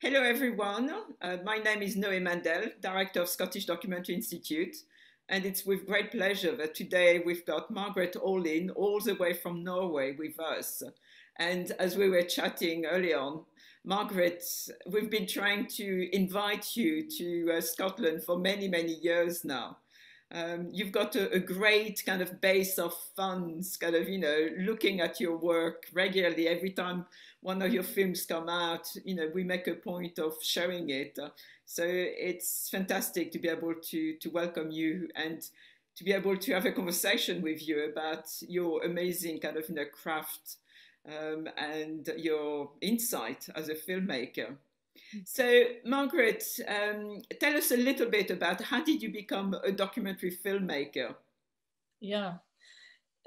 Hello, everyone. Uh, my name is Noé Mendelle, Director of Scottish Documentary Institute. And it's with great pleasure that today we've got Margreth Olin all the way from Norway with us. And as we were chatting early on, Margreth, we've been trying to invite you to uh, Scotland for many, many years now. Um, you've got a, a, great kind of base of funds, kind of, you know, looking at your work regularly every time one of your films come out, you know, we make a point of showing it. So it's fantastic to be able to, to welcome you and to be able to have a conversation with you about your amazing kind of, you know, craft um, and your insight as a filmmaker. So, Margreth, um, tell us a little bit about how did you become a documentary filmmaker? Yeah,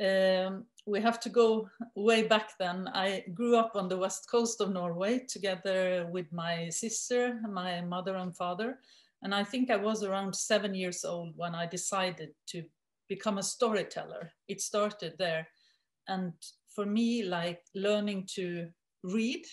um, we have to go way back then. I grew up on the west coast of Norway together with my sister, my mother and father. And I think I was around seven years old when I decided to become a storyteller. It started there. And for me, like learning to read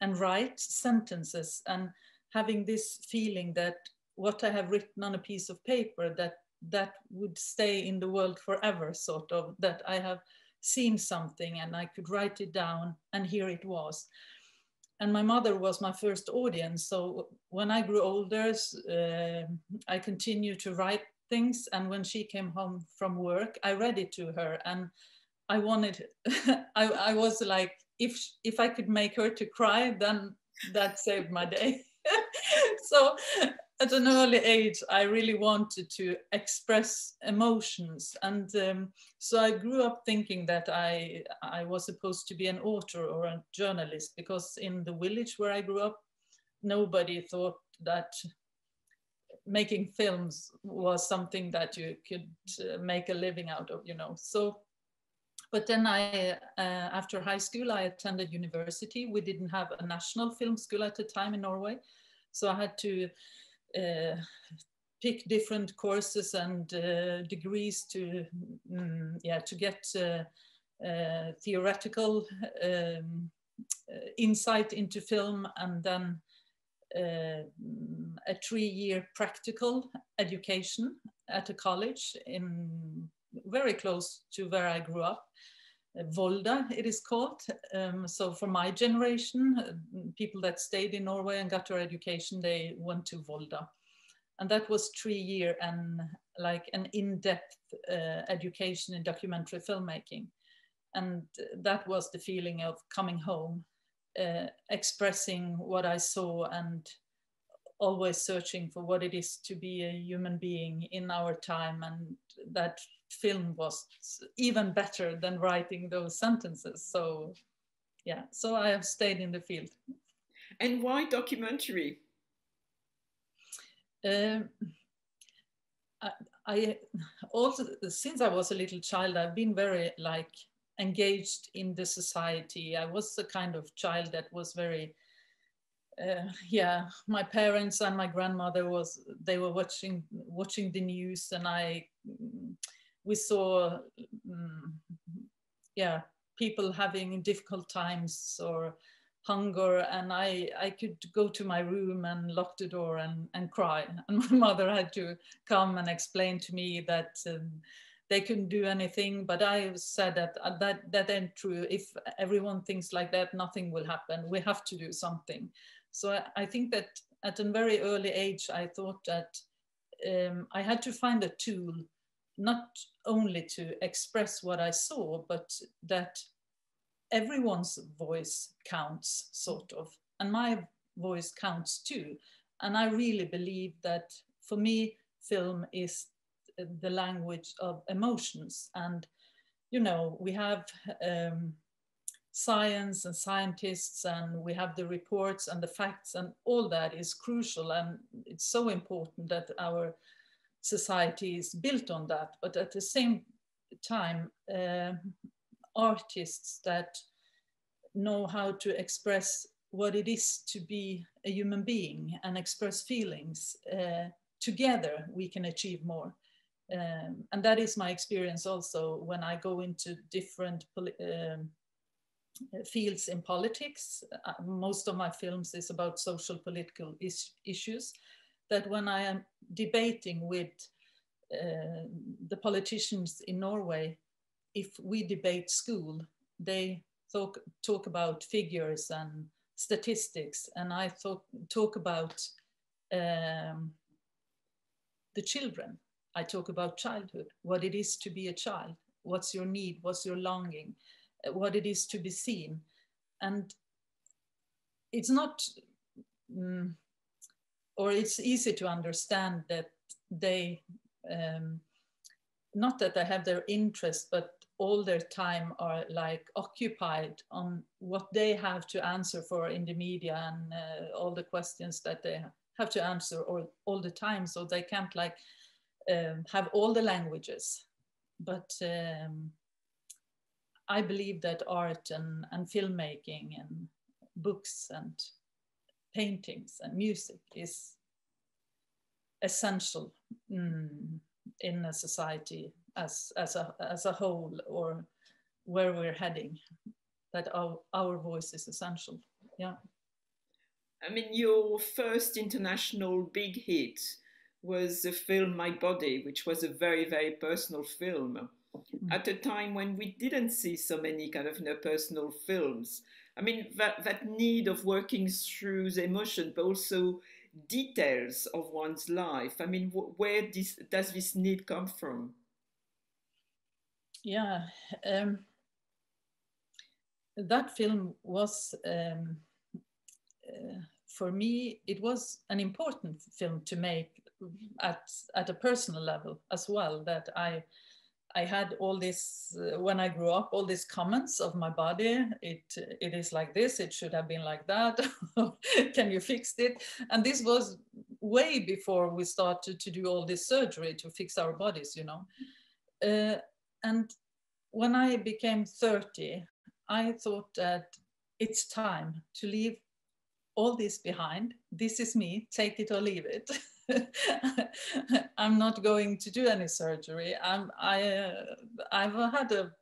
and write sentences and having this feeling that what I have written on a piece of paper that that would stay in the world forever, sort of, that I have seen something and I could write it down and here it was. And my mother was my first audience. So when I grew older, uh, I continued to write things. And when she came home from work, I read it to her. And I wanted, I, I was like, if if I could make her to cry, then that saved my day. so at an early age, I really wanted to express emotions. And um, so I grew up thinking that I, I was supposed to be an author or a journalist because in the village where I grew up, nobody thought that making films was something that you could uh, make a living out of, you know. So but then I, uh, after high school, I attended university. We didn't have a national film school at the time in Norway. So I had to pick different courses and uh, degrees to, um, yeah, to get uh, uh, theoretical um, uh, insight into film and then a three-year practical education at a college in very close to where I grew up. Volda, it is called. Um, so for my generation, uh, people that stayed in Norway and got their education, they went to Volda. And that was three year and like an in-depth uh, education in documentary filmmaking. And that was the feeling of coming home, uh, expressing what I saw and always searching for what it is to be a human being in our time and that film was even better than writing those sentences. So, yeah, so I have stayed in the field. And why documentary? Um, I, I also, since I was a little child, I've been very like engaged in the society. I was the kind of child that was very uh, yeah my parents and my grandmother was they were watching watching the news and i we saw, um, yeah, people having difficult times or hunger and I, I could go to my room and lock the door and, and cry. And my mother had to come and explain to me that um, they couldn't do anything. But I said that uh, that, that ain't true. If everyone thinks like that, nothing will happen. We have to do something. So I, I think that at a very early age, I thought that um, I had to find a tool not only to express what I saw, but that everyone's voice counts, sort of, and my voice counts too. And I really believe that for me, film is the language of emotions. And, you know, we have um, science and scientists, and we have the reports and the facts, and all that is crucial. And it's so important that our society is built on that. But at the same time, uh, artists that know how to express what it is to be a human being and express feelings, uh, together we can achieve more. Um, and that is my experience also when I go into different um, fields in politics. Uh, most of my films is about social political is issues. That when I am debating with uh, the politicians in Norway, if we debate school, they talk, talk about figures and statistics, and I thought, talk about um, the children. I talk about childhood, what it is to be a child, what's your need, what's your longing, what it is to be seen. And it's not, um, or it's easy to understand that they, um, not that they have their interest, but all their time are like occupied on what they have to answer for in the media and uh, all the questions that they have to answer all, all the time so they can't like um, have all the languages but um, i believe that art and, and filmmaking and books and paintings and music is essential mm, in a society as, as, a, as a whole or where we're heading, that our, our voice is essential. Yeah. I mean, your first international big hit was the film My Body, which was a very, very personal film. Mm. At a time when we didn't see so many kind of you know, personal films. I mean, that, that need of working through the emotion, but also details of one's life. I mean, where this, does this need come from? yeah, um, that film was um, uh, for me. It was an important film to make at at a personal level as well. That I I had all this uh, when I grew up, all these comments of my body. It it is like this. It should have been like that. Can you fix it? And this was way before we started to do all this surgery to fix our bodies. You know. Uh, and when I became 30, I thought that it's time to leave all this behind. This is me, take it or leave it. I'm not going to do any surgery. I'm, I, uh, I've had a,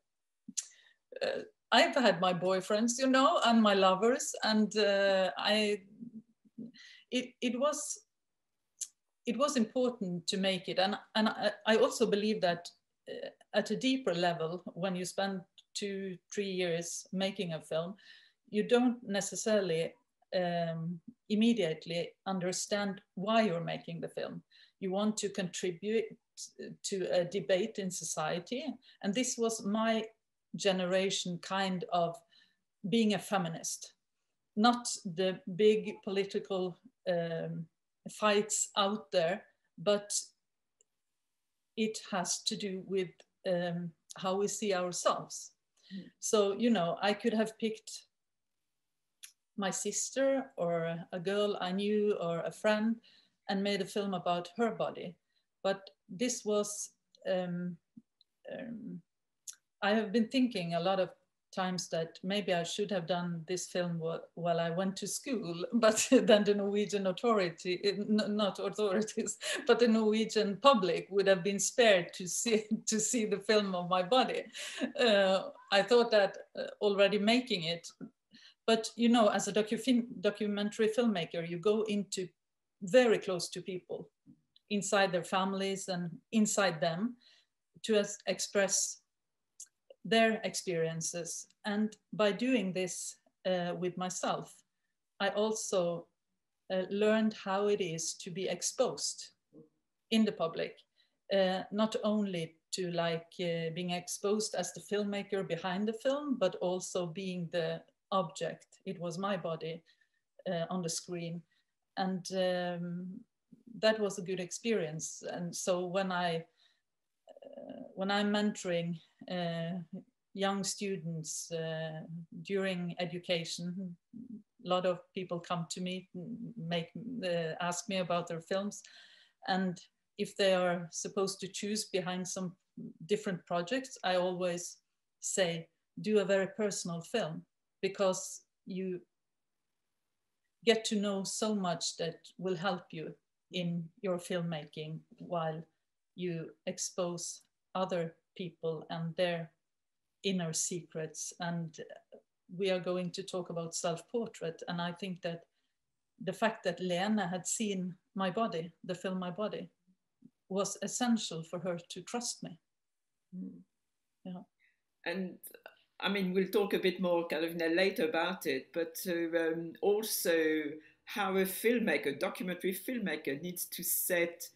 uh, I've had my boyfriends, you know, and my lovers, and uh, I, it, it was, it was important to make it, and and I, I also believe that at a deeper level, when you spend two, three years making a film, you don't necessarily um, immediately understand why you're making the film. You want to contribute to a debate in society. And this was my generation kind of being a feminist, not the big political um, fights out there, but it has to do with um, how we see ourselves. Mm. So, you know, I could have picked my sister or a girl I knew or a friend and made a film about her body. But this was, um, um, I have been thinking a lot of times that maybe I should have done this film while I went to school, but then the Norwegian authority, eh, not authorities, but the Norwegian public would have been spared to see to see the film of my body. Uh, I thought that uh, already making it, but you know, as a docu documentary filmmaker, you go into very close to people, inside their families and inside them, to express their experiences. And by doing this uh, with myself, I also uh, learned how it is to be exposed in the public, uh, not only to like uh, being exposed as the filmmaker behind the film, but also being the object. It was my body uh, on the screen. And um, that was a good experience. And so when I uh, when I'm mentoring uh, young students uh, during education, a lot of people come to me, make ask me about their films, and if they are supposed to choose behind some different projects, I always say, do a very personal film because you get to know so much that will help you in your filmmaking while you expose other people and their inner secrets and we are going to talk about self-portrait. And I think that the fact that Lena had seen my body, the film My Body, was essential for her to trust me. Mm. Yeah. And I mean, we'll talk a bit more kind of later about it, but uh, um, also how a filmmaker, documentary filmmaker, needs to set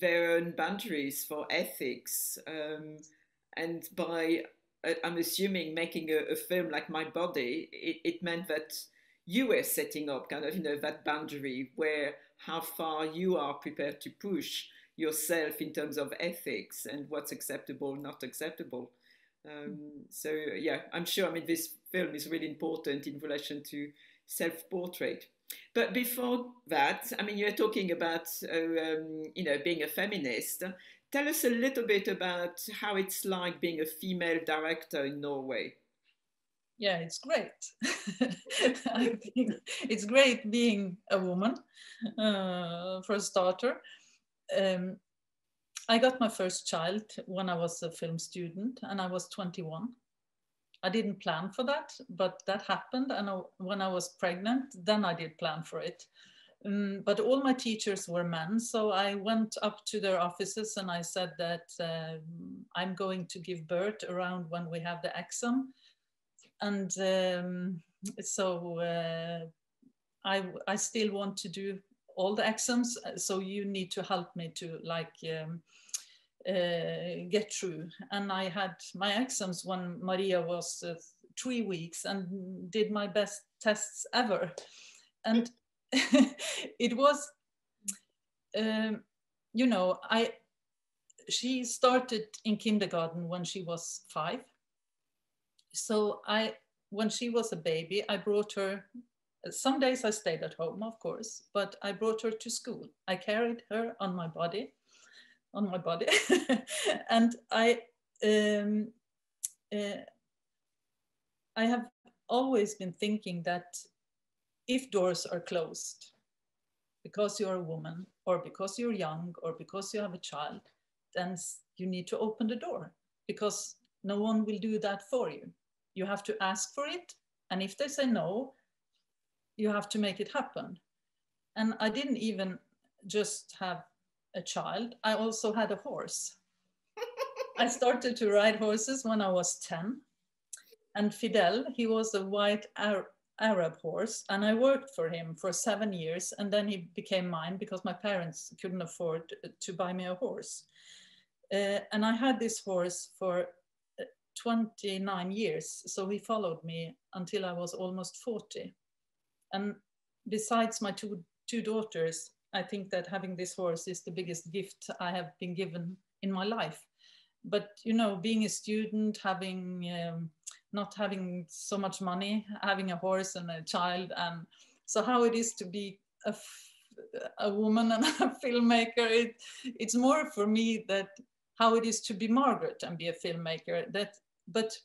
their own boundaries for ethics. Um, and by, uh, I'm assuming, making a, a, film like My Body, it, it meant that you were setting up kind of, you know, that boundary where how far you are prepared to push yourself in terms of ethics and what's acceptable, not acceptable. Um, so yeah, I'm sure. I mean, this film is really important in relation to self-portrait. But before that, I mean, you're talking about uh, um, you know being a feminist. Tell us a little bit about how it's like being a female director in Norway. Yeah, it's great. I think it's great being a woman, uh, for a starter. Um, I got my first child when I was a film student and I was 21. I didn't plan for that, but that happened. And when I was pregnant, then I did plan for it. Um, but all my teachers were men. So I went up to their offices and I said that uh, I'm going to give birth around when we have the exam. And um, so uh, I, I still want to do all the exams. So you need to help me to like um, uh, get through. And I had my exams when Maria was uh, three weeks and did my best tests ever. And it was, um, you know, I she started in kindergarten when she was five. So I, when she was a baby, I brought her. Some days I stayed at home, of course, but I brought her to school. I carried her on my body on my body. and I, um, uh, I have always been thinking that if doors are closed because you're a woman or because you're young or because you have a child, then you need to open the door because no one will do that for you. You have to ask for it. And if they say no, you have to make it happen. And I didn't even just have a child, I also had a horse. I started to ride horses when I was 10. And Fidel, he was a white Arab horse, and I worked for him for seven years, and then he became mine because my parents couldn't afford to buy me a horse. Uh, and I had this horse for uh, 29 years, so he followed me until I was almost 40. And besides my two, two daughters, I think that having this horse is the biggest gift I have been given in my life. But you know, being a student, having um, not having so much money, having a horse and a child, and so how it is to be a, a woman and a filmmaker, it, it's more for me that how it is to be Margreth and be a filmmaker. That, but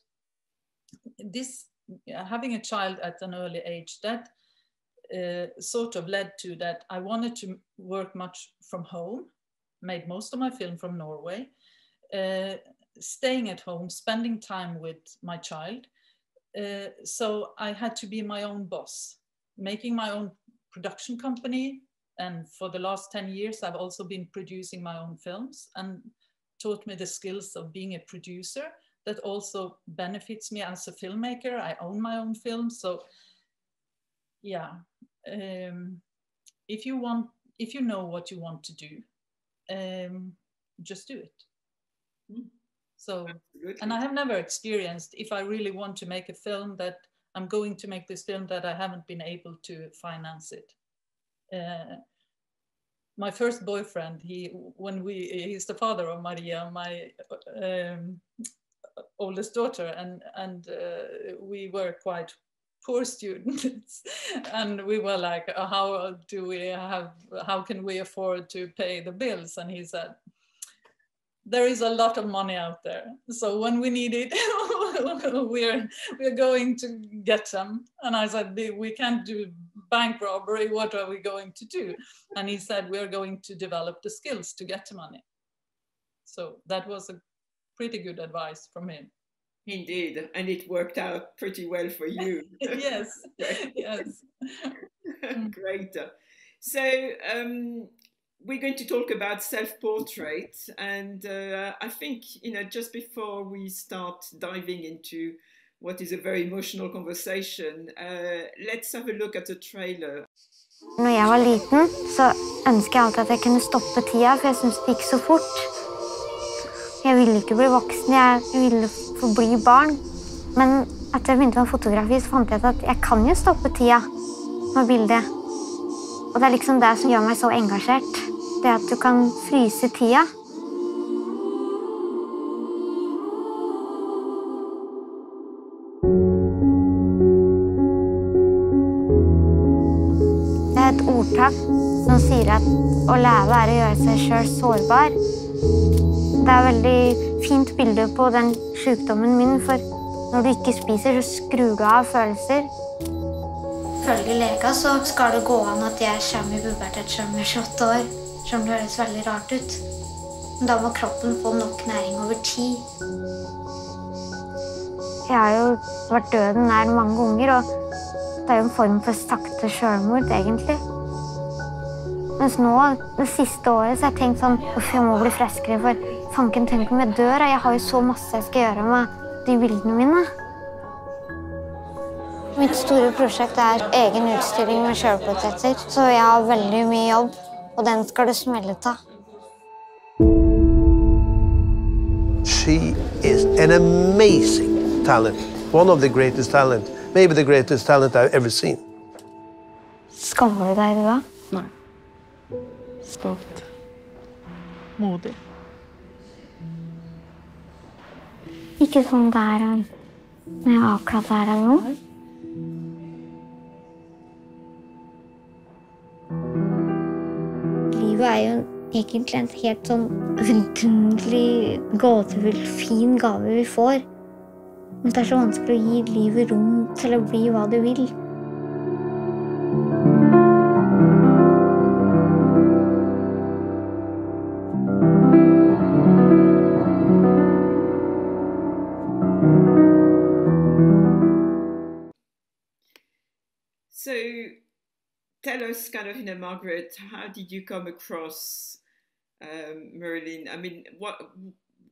this having a child at an early age, that uh, sort of led to that I wanted to work much from home, made most of my film from Norway, uh, staying at home, spending time with my child. Uh, so I had to be my own boss, making my own production company. And for the last 10 years, I've also been producing my own films and taught me the skills of being a producer that also benefits me as a filmmaker. I own my own film. So yeah, um, if you want, if you know what you want to do, um, just do it. Mm. So, Absolutely. and I have never experienced if I really want to make a film that I'm going to make this film that I haven't been able to finance it. Uh, my first boyfriend, he when we he's the father of Maria, my um, oldest daughter, and and uh, we were quite poor students. And we were like uh, how do we have how can we afford to pay the bills? And he said there is a lot of money out there. So when we need it we're we're going to get them and i said we can't do bank robbery. What are we going to do? And he said we're going to develop the skills to get the money. So that was a pretty good advice from him Indeed, and it worked out pretty well for you. yes, yes. Great. So um, we're going to talk about self-portrait, and uh, I think you know just before we start diving into what is a very emotional conversation, uh, let's have a look at the trailer. Når jeg var liten, så ønsket jeg alltid at jeg kunne stoppe tida, for jeg syntes det gikk så fort. Jeg ville ikke bli voksen, jeg ville forbli barn. Men etter jeg begynte med fotografi, så fant jeg ut at jeg kan jo stoppe tida med bildet. Og det er liksom det som gjør meg så engasjert. Det at du kan fryse tida. Et ordtak som sier at å leve er å gjøre seg sjøl sårbar. Det er veldig fint bilde på den sykdommen min, for når du ikke spiser, så skrur du av følelser. Ifølge lega så skal det gå an at jeg kommer i pubertet selv om jeg er 28 år. Selv om det høres veldig rart ut. Men da må kroppen få nok næring over tid. Jeg har jo vært døden nær mange ganger, og det er jo en form for sakte sjølmord, egentlig. Mens nå, det siste året, så har jeg tenkt sånn Uff, jeg må bli friskere, for fanken, tenk om jeg dør? Jeg har jo så masse jeg skal gjøre med de bildene mine. Mitt store prosjekt er egen utstilling med sjølportretter, så jeg har veldig mye jobb, og den skal det smelle av. She is an amazing talent, one of the greatest talent, maybe the greatest talent I've ever seen. Skammer du deg, du da? Nei. Stolt. Modig. Ikke sånn der når jeg er her noe. Livet er jo egentlig en helt sånn vidunderlig, gåtefull, fin gave vi får. Men det er så vanskelig å gi livet rom til å bli hva du vil. Us, kind of, you know, Margreth, how did you come across um, Merlin? I mean, what,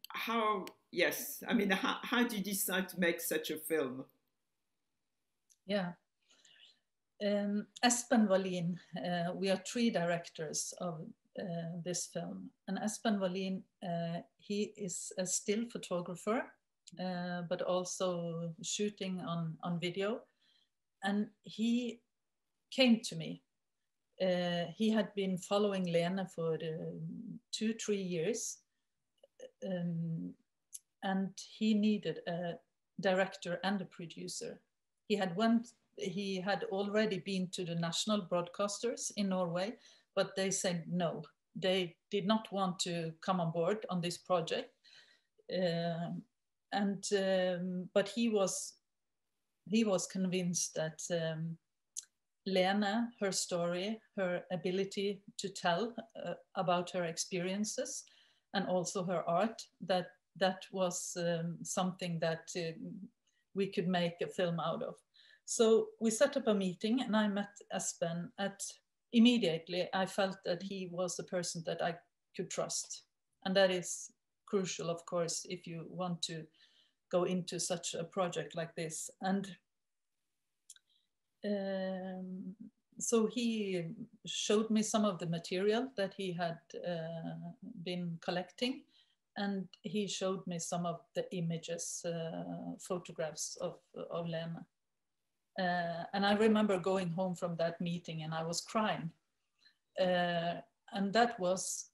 how, yes, I mean, how, how did you decide to make such a film? Yeah. Um, Espen Wallin, uh, we are three directors of uh, this film. And Espen Wallin, uh, he is a still photographer, uh, but also shooting on, on video. And he came to me. Uh, he had been following Lena for uh, two, three years. Um, and he needed a director and a producer. He had went, he had already been to the national broadcasters in Norway, but they said no. They did not want to come on board on this project. Uh, and um, but he was he was convinced that um, Lena, her story, her ability to tell uh, about her experiences, and also her art, that that was um, something that uh, we could make a film out of. So we set up a meeting, and I met Espen. At immediately, I felt that he was the person that I could trust, and that is crucial, of course, if you want to go into such a project like this. And um, so he showed me some of the material that he had uh, been collecting and he showed me some of the images, uh, photographs of, of Lena. Uh, and I remember going home from that meeting and I was crying. Uh, and that was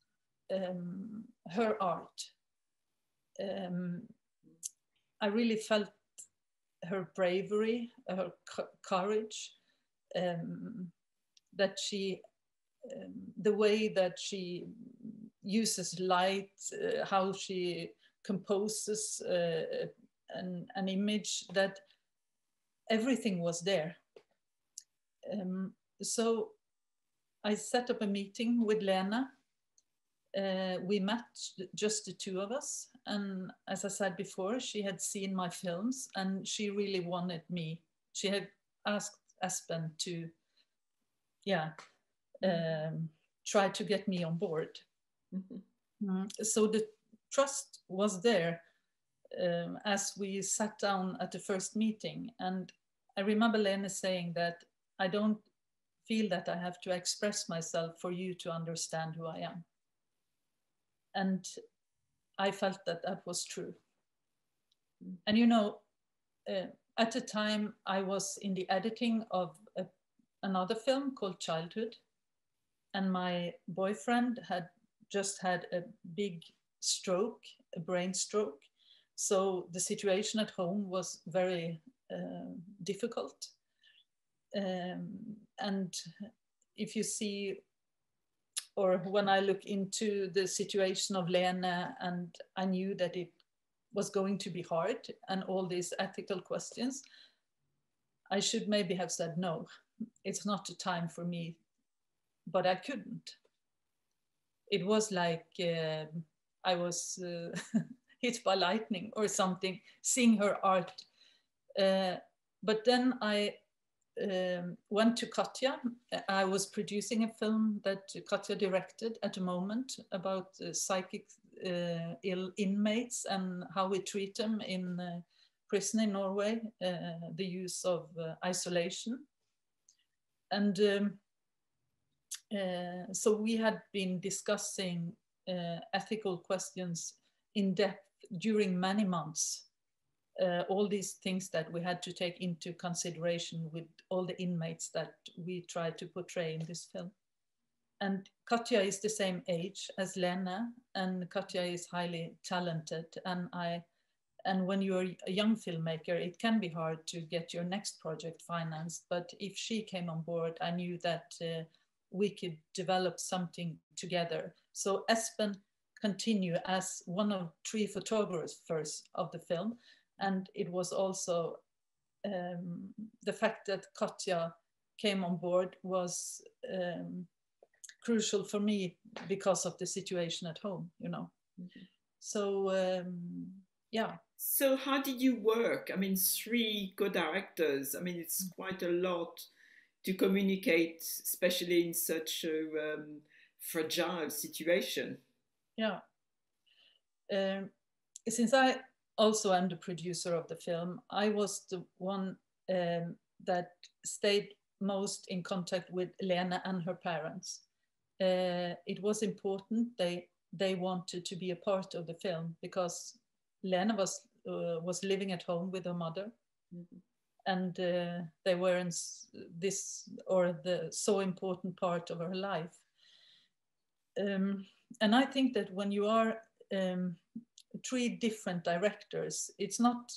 um, her art. Um, I really felt her bravery, her courage, um, that she, um, the way that she uses light, uh, how she composes uh, an, an, image, that everything was there. Um, so I set up a meeting with Lena. Uh, we met just the two of us And as I said before, she had seen my films and she really wanted me. She had asked Espen to, yeah, um, try to get me on board. Mm-hmm. Mm. So the trust was there um, as we sat down at the first meeting. And I remember Lena saying that I don't feel that I have to express myself for you to understand who I am. And I felt that that was true. And you know, uh, at the time I was in the editing of a, another film called Childhood, and my boyfriend had just had a big stroke, a brain stroke. So the situation at home was very uh, difficult. Um, and if you see, or when I look into the situation of Lena, and I knew that it was going to be hard and all these ethical questions, I should maybe have said no. It's not the time for me, but I couldn't. It was like uh, I was uh, hit by lightning or something, seeing her art. Uh, but then I um, went to Katja. I was producing a film that Katja directed at the moment about uh, psychic uh, ill inmates and how we treat them in uh, prison in Norway, uh, the use of uh, isolation. And um, uh, so we had been discussing ethical questions in depth during many months uh, all these things that we had to take into consideration with all the inmates that we tried to portray in this film. And Katja is the same age as Lena, and Katja is highly talented. And I, and when you're a young filmmaker, it can be hard to get your next project financed. But if she came on board, I knew that uh, we could develop something together. So Espen continue as one of three photographers of the film, and it was also um, the fact that Katja came on board was um, crucial for me because of the situation at home, you know. Mm-hmm. So, um, yeah. So, how did you work? I mean, three co directors, I mean, it's mm. quite a lot to communicate, especially in such a um, fragile situation. Yeah. Um, since I also am the producer of the film. I was the one um, that stayed most in contact with Lena and her parents. Uh, it was important they they wanted to be a part of the film because Lena was uh, was living at home with her mother, mm-hmm. and uh, they weren't this or the so important part of her life. Um, and I think that when you are um, three different directors, it's not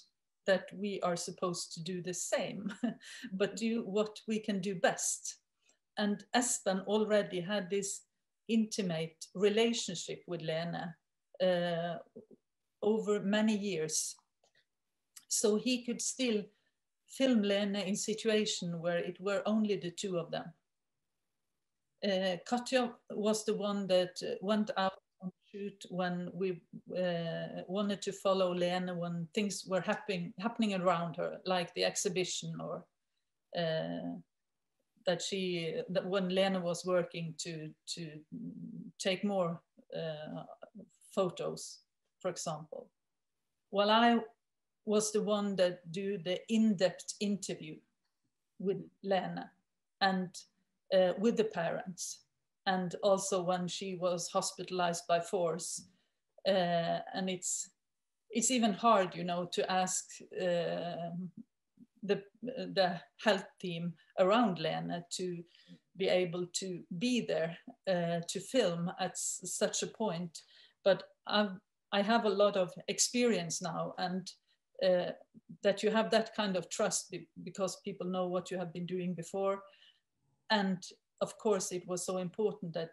that we are supposed to do the same, but do what we can do best. And Espen already had this intimate relationship with Lena uh, over many years. So he could still film Lena in situation where it were only the two of them. Uh, Katja was the one that went out shoot when we uh, wanted to follow Lena when things were happening happening around her, like the exhibition or uh, that she that when Lena was working to to take more uh, photos, for example. Well, I was the one that do the in-depth interview with Lena and uh, with the parents and also when she was hospitalized by force. Uh, and it's it's even hard, you know, to ask uh, the the health team around Lena to be able to be there uh, to film at such a point. But I've, I have a lot of experience now, and uh, that you have that kind of trust because people know what you have been doing before, and of course, it was so important that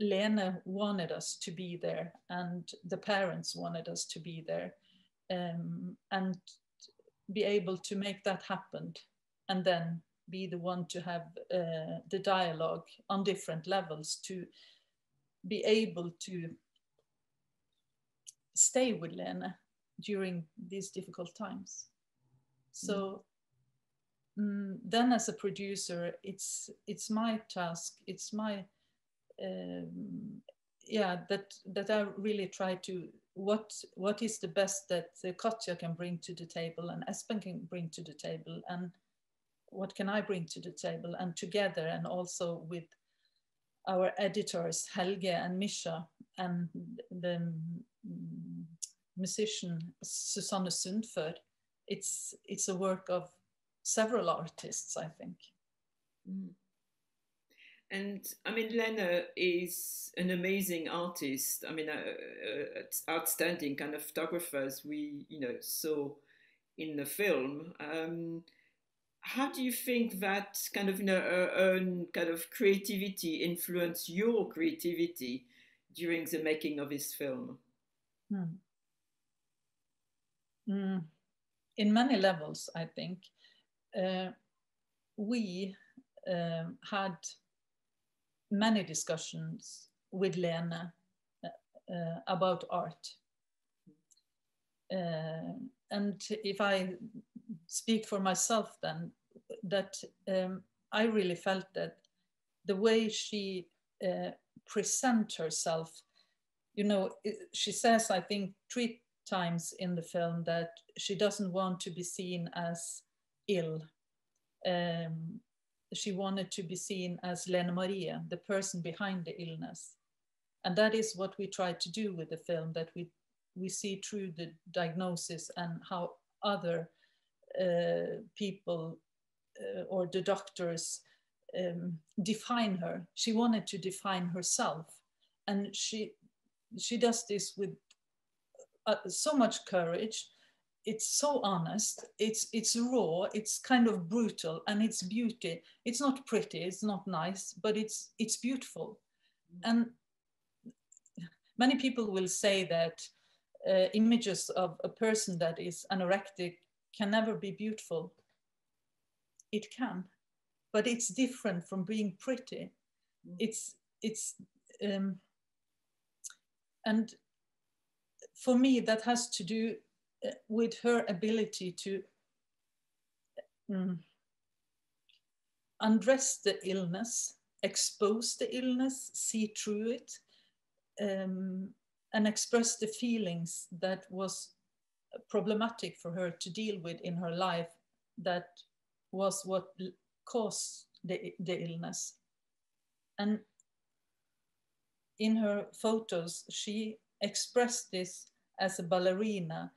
Lena wanted us to be there and the parents wanted us to be there um, and be able to make that happen and then be the one to have uh, the dialogue on different levels to be able to stay with Lena during these difficult times. So mm, then, as a producer, it's it's my task. It's my um, yeah that that I really try to what what is the best that uh, Katja can bring to the table and Espen can bring to the table and what can I bring to the table and together and also with our editors Helge and Misha and the mm, musician Susanne Sundfør. It's it's a work of several artists, I think. Mm. And I mean, Lena is an amazing artist. I mean, uh, outstanding kind of photographers we, you know, saw in the film. Um, how do you think that kind of, you know, uh, own kind of creativity influenced your creativity during the making of this film? Mm. In many levels, I think. Uh, we um, had many discussions with Lene uh, uh, about art. Uh, and if I speak for myself, then that um, I really felt that the way she uh, present herself, you know, she says, I think, three times in the film that she doesn't want to be seen as ill. Um, she wanted to be seen as Lene Maria, the person behind the illness. And that is what we try to do with the film, that we, we see through the diagnosis and how other uh, people uh, or the doctors um, define her. She wanted to define herself. And she, she does this with uh, so much courage it's so honest it's it's raw it's kind of brutal and it's beauty. It's not pretty it's not nice but it's it's beautiful. And many people will say that uh, images of a person that is anorectic can never be beautiful. It can but it's different from being pretty. Mm. it's it's um, and for me that has to do with her ability to um, undress the illness, expose the illness, see through it, um, and express the feelings that was problematic for her to deal with in her life that was what caused the, the illness. And in her photos, she expressed this as a ballerina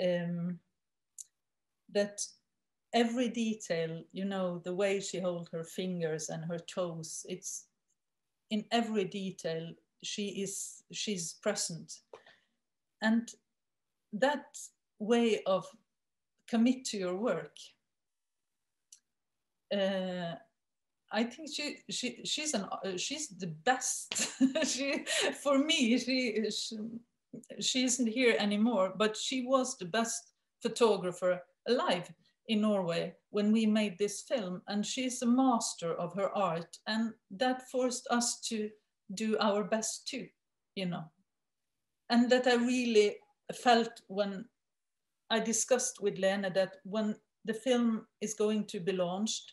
um, that every detail, you know, the way she holds her fingers and her toes, it's in every detail she is she's present. And that way of commit to your work, uh, I think she she she's an she's the best. she for me she, she she isn't here anymore, but she was the best photographer alive in Norway when we made this film. And she's a master of her art. And that forced us to do our best too, you know. And that I really felt when I discussed with Lena that when the film is going to be launched,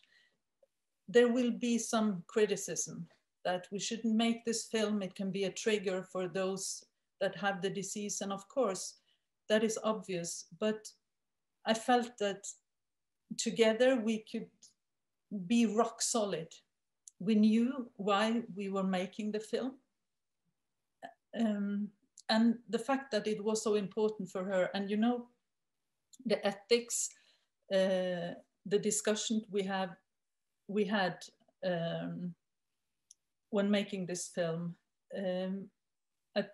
there will be some criticism that we shouldn't make this film. It can be a trigger for those that have the disease. And of course, that is obvious. But I felt that together we could be rock solid. We knew why we were making the film. Um, and the fact that it was so important for her, and you know, the ethics, uh, the discussion we have, we had um, when making this film, um, at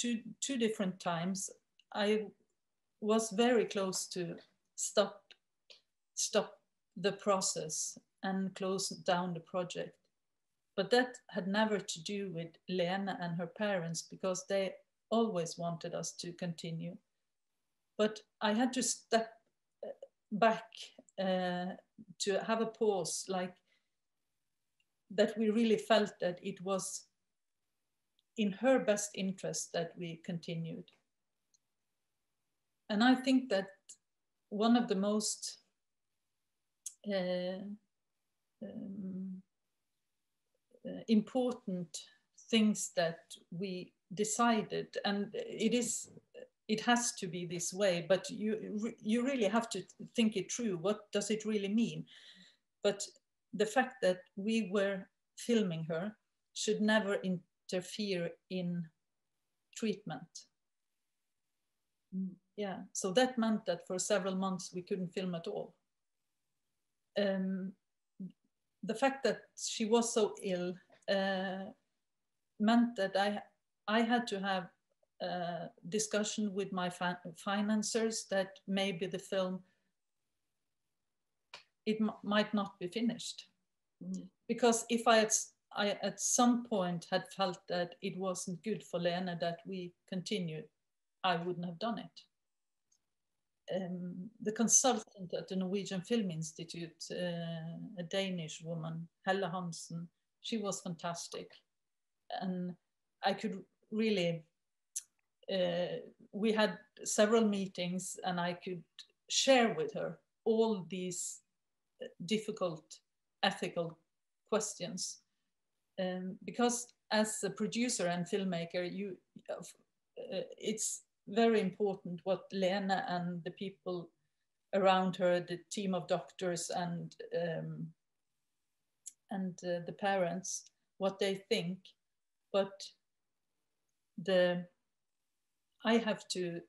two, two different times, I was very close to stop, stop the process and close down the project. But that had never to do with Lene and her parents because they always wanted us to continue. But I had to step uh, back uh, to have a pause, like that we really felt that it was in her best interest that we continued. And I think that one of the most uh, um, uh, important things that we decided, and it is it has to be this way, but you you really have to think it through. What does it really mean? But the fact that we were filming her should never interfere in treatment. Mm. Yeah, so that meant that for several months we couldn't film at all. Um, the fact that she was so ill uh, meant that I, I had to have a discussion with my financiers that maybe the film it might not be finished. Mm. Because if I had I at some point had felt that it wasn't good for Lena that we continued, I wouldn't have done it. Um, the consultant at the Norwegian Film Institute, uh, a Danish woman, Helle Hansen, she was fantastic. And I could really, uh, we had several meetings and I could share with her all these difficult ethical questions um, because as a producer and filmmaker, you uh, it's very important what Lena and the people around her, the team of doctors and um, and uh, the parents, what they think. But the I have to,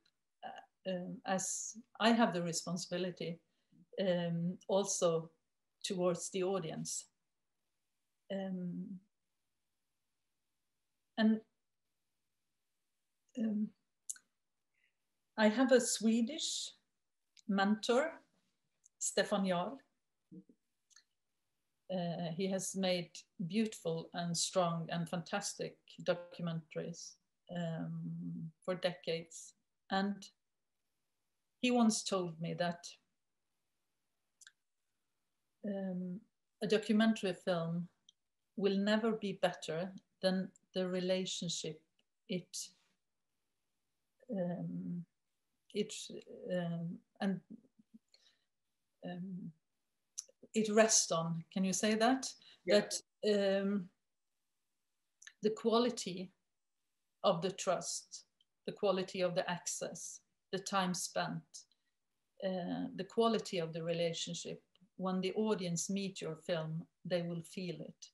uh, um, as I have the responsibility, um, also towards the audience. Um, and um, I have a Swedish mentor, Stefan Jarl. Uh, he has made beautiful and strong and fantastic documentaries um, for decades. And he once told me that um, a documentary film will never be better than the relationship it um, it um, and um, it rests on. Can you say that? Yeah. That um, the quality of the trust, the quality of the access, the time spent, uh, the quality of the relationship. When the audience meet your film, they will feel it.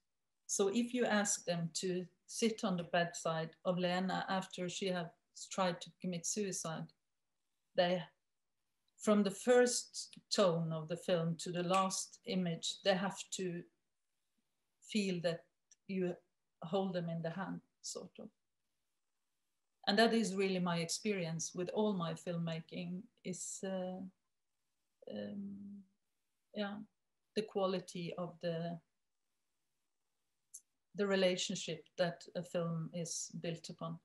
So if you ask them to sit on the bedside of Lena after she has tried to commit suicide. They, from the first tone of the film to the last image, they have to feel that you hold them in the hand, sort of. And that is really my experience with all my filmmaking is, uh, um, yeah, the quality of the the relationship that a film is built upon.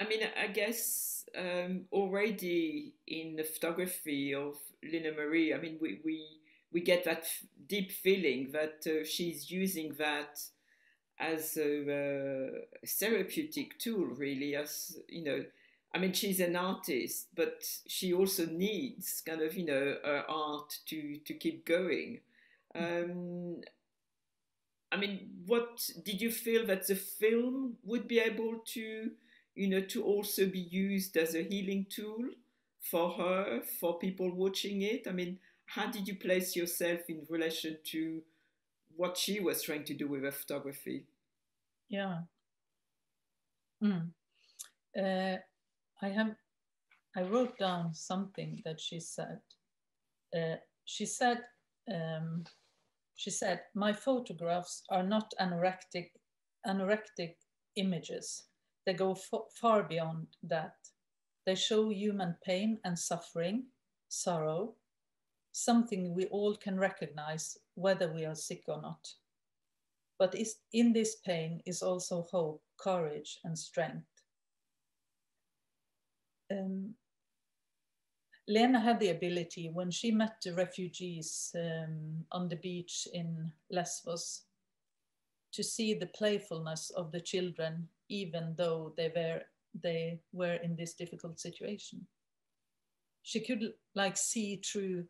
I mean, I guess um, already in the photography of Lena Marie, I mean, we, we, we get that deep feeling that uh, she's using that as a uh, therapeutic tool, really, as, you know, I mean, she's an artist, but she also needs kind of, you know, her art to, to keep going. Um, I mean, what did you feel that the film would be able to, you know, to also be used as a healing tool for her, for people watching it? I mean, how did you place yourself in relation to what she was trying to do with her photography? Yeah. Mm. Uh, I have, I wrote down something that she said. Uh, she said, um, she said, my photographs are not anorectic, anorectic images. They go far beyond that. They show human pain and suffering, sorrow, something we all can recognize whether we are sick or not. But in this pain is also hope, courage, and strength. Um, Lena had the ability when she met the refugees um, on the beach in Lesbos. to see the playfulness of the children, even though they were, they were in this difficult situation. She could like see through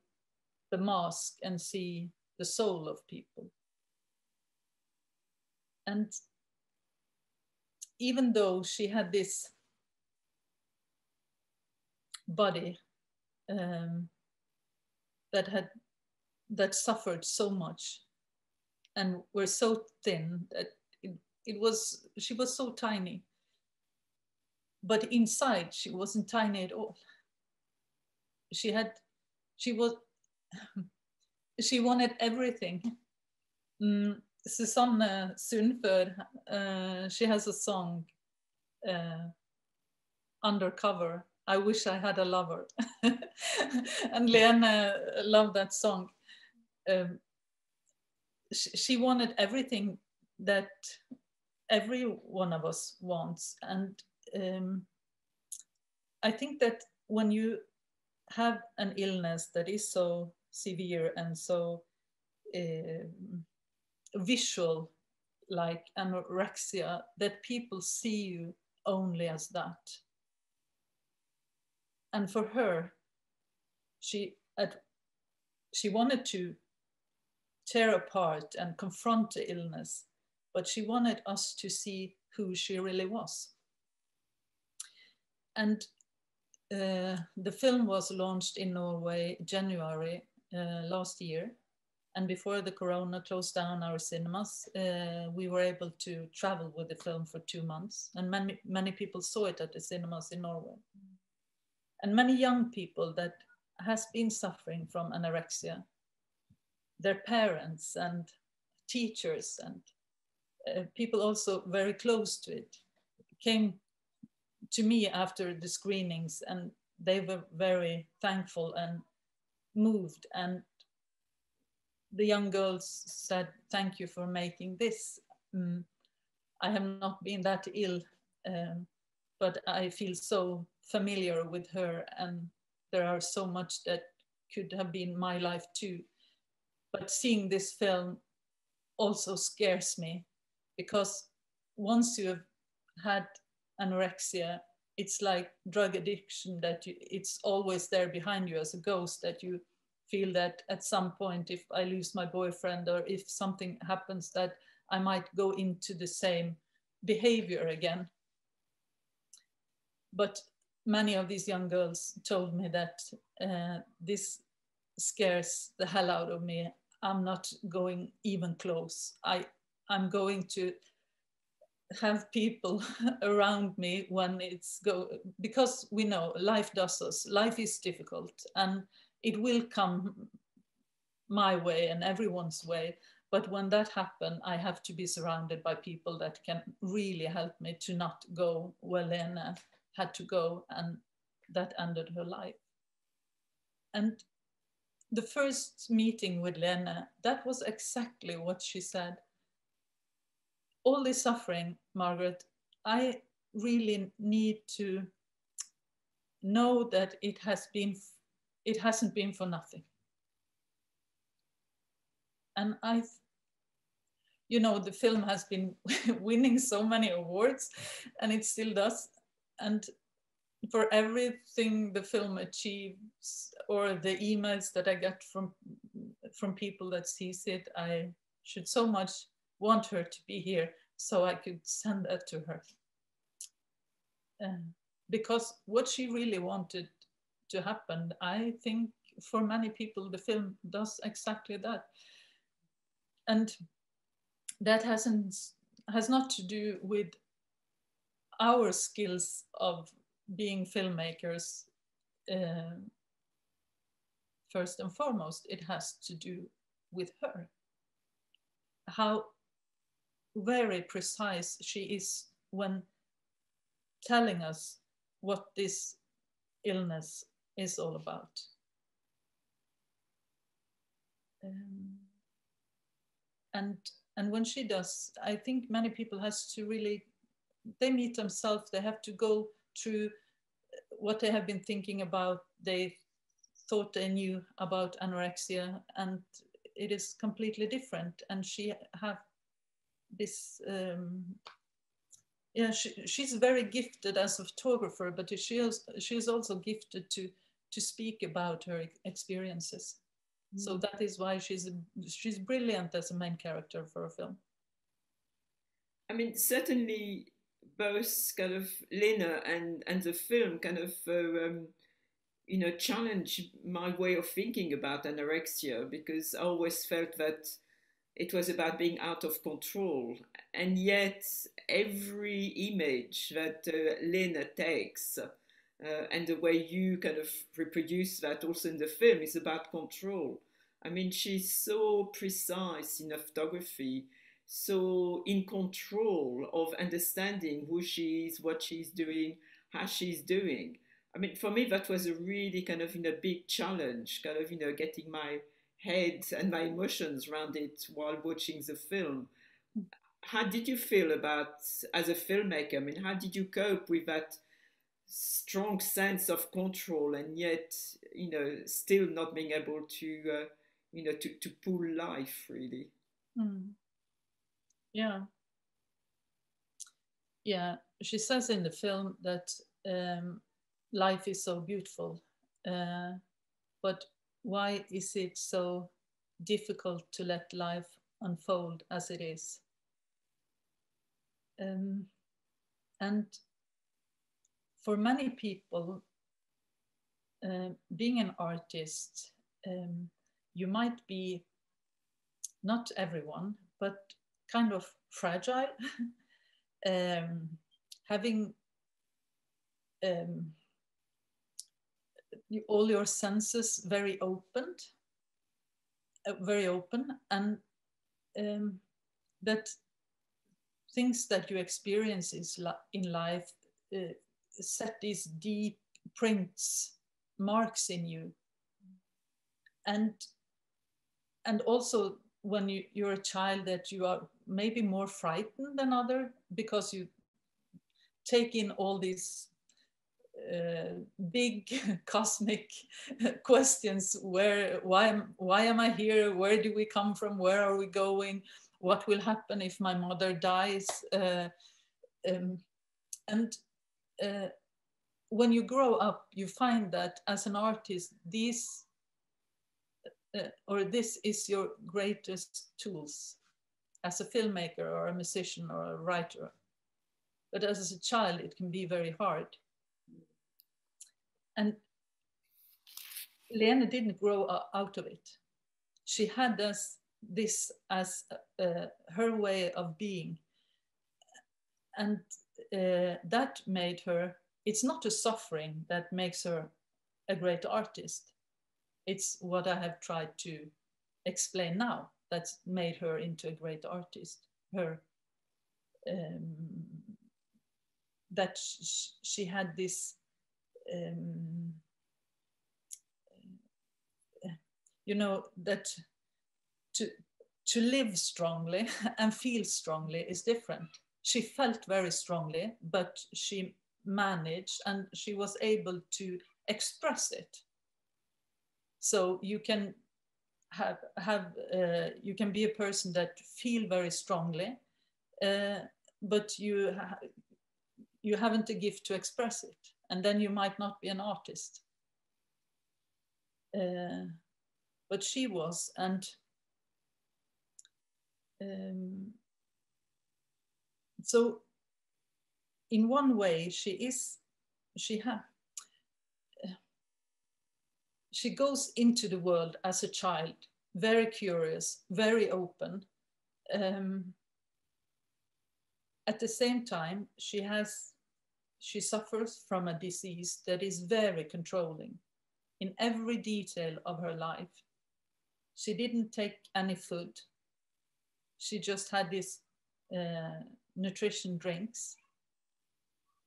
the mask and see the soul of people. And even though she had this body um, that had that suffered so much and were so thin that it, it was she was so tiny. But inside she wasn't tiny at all. She had she was she wanted everything. Mm, susanne sundfør uh, she has a song uh, undercover I wish I had a lover. and Lene loved that song. Um, she, she wanted everything that every one of us wants. And um, I think that when you have an illness that is so severe and so uh, visual, like anorexia, that people see you only as that and for her, she she wanted to tear apart and confront the illness, but she wanted us to see who she really was. And uh, the film was launched in Norway January uh, last year. And before the corona closed down our cinemas, uh, we were able to travel with the film for two months. And many, many people saw it at the cinemas in Norway and many young people that has been suffering from anorexia. Their parents and teachers and uh, people also very close to it came to me after the screenings and they were very thankful and moved. And the young girls said thank you for making this. Mm, i have not been that ill um, but i feel so familiar with her and there are so much that could have been my life too. But seeing this film also scares me because once you have had anorexia it's like drug addiction that you, it's always there behind you as a ghost that you feel that at some point if i lose my boyfriend or if something happens that i might go into the same behavior again. But many of these young girls told me that uh, this scares the hell out of me. I'm not going even close. I, I'm going to have people around me when it's go because we know life does us life is difficult and it will come my way and everyone's way but when that happens i have to be surrounded by people that can really help me to not go well in had to go and that ended her life. And the first meeting with Lena, that was exactly what she said. All this suffering, Margreth, I really need to know that it has been, it hasn't been for nothing. And I, you know, the film has been winning so many awards and it still does and for everything the film achieves or the emails that I get from from people that sees it, I should so much want her to be here so I could send that to her. Um, because what she really wanted to happen, I think for many people the film does exactly that. And that hasn't has not to do with our skills of being filmmakers, uh, first and foremost, it has to do with her. How very precise she is when telling us what this illness is all about. Um, and and when she does, I think many people has to really they meet themselves, they have to go through what they have been thinking about. They thought they knew about anorexia and it is completely different. And she have this um, yeah she, she's very gifted as a photographer but she is, she is also gifted to to speak about her experiences mm. so that is why she's she's brilliant as a main character for a film i mean certainly both kind of lena and and the film kind of uh, um, you know challenge my way of thinking about anorexia because i always felt that it was about being out of control. And yet, every image that uh, Lena takes uh, and the way you kind of reproduce that also in the film is about control. I mean, she's so precise in her photography, so in control of understanding who she is, what she's doing, how she's doing. I mean, for me, that was a really kind of, you know, big challenge, kind of, you know, getting my head and my emotions around it while watching the film. How did you feel about, as a filmmaker, I mean, how did you cope with that strong sense of control and yet, you know, still not being able to, uh, you know, to, to pull life really? Mm. Yeah. Yeah, she says in the film that um, life is so beautiful, uh, but why is it so difficult to let life unfold as it is? Um, and for many people, uh, being an artist, um, you might be not everyone, but kind of fragile, um, having um, all your senses very opened, uh, very open, and um, that things that you experience is in life uh, set these deep prints, marks in you, and and also when you, you're a child that you are maybe more frightened than other because you take in all these uh, big cosmic questions. Where why why am i here? Where do we come from? Where are we going? What will happen if my mother dies? Uh, um, and uh, when you grow up you find that as an artist these uh, or this is your greatest tools as a filmmaker or a musician or a writer but as a child it can be very hard and Lena didn't grow out of it. She had this, this as uh, her way of being. And uh, that made her, it's not a suffering that makes her a great artist. It's what I have tried to explain now that's made her into a great artist. Her um, that sh she had this um, you know that to to live strongly and feel strongly is different she felt very strongly but she managed and she was able to express it so you can have have uh, you can be a person that feel very strongly uh, but you ha you haven't a gift to express it and then you might not be an artist. Uh, but she was, and um, so in one way she is, she has, she goes into the world as a child, very curious, very open. Um, at the same time, she has she suffers from a disease that is very controlling in every detail of her life. She didn't take any food. She just had these uh, nutrition drinks.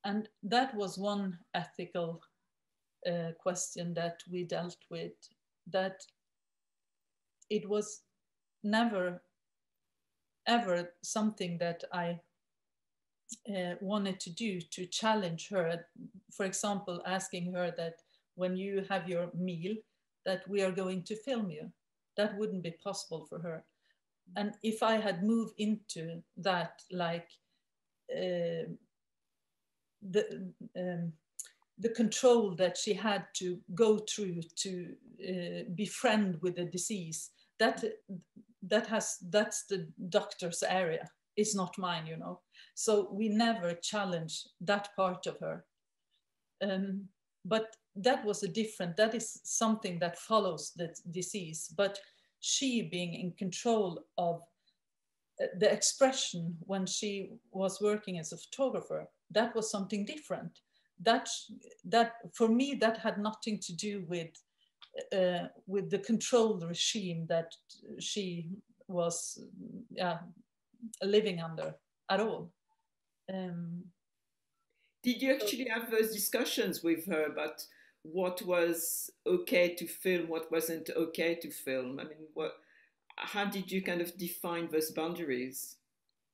And that was one ethical uh, question that we dealt with, that it was never, ever something that I uh, wanted to do to challenge her. For example, asking her that when you have your meal, that we are going to film you. That wouldn't be possible for her. and if I had moved into that, like uh, the um, the control that she had to go through to uh, befriend with the disease, that that has that's the doctor's area. It's not mine, you know. So we never challenge that part of her. Um, but that was a different. That is something that follows the disease, but she being in control of uh, the expression when she was working as a photographer that was something different that that for me that had nothing to do with uh, with the control regime that she was uh, living under at all um, did you actually have those discussions with her about what was okay to film, what wasn't okay to film? I mean, what, how did you kind of define those boundaries?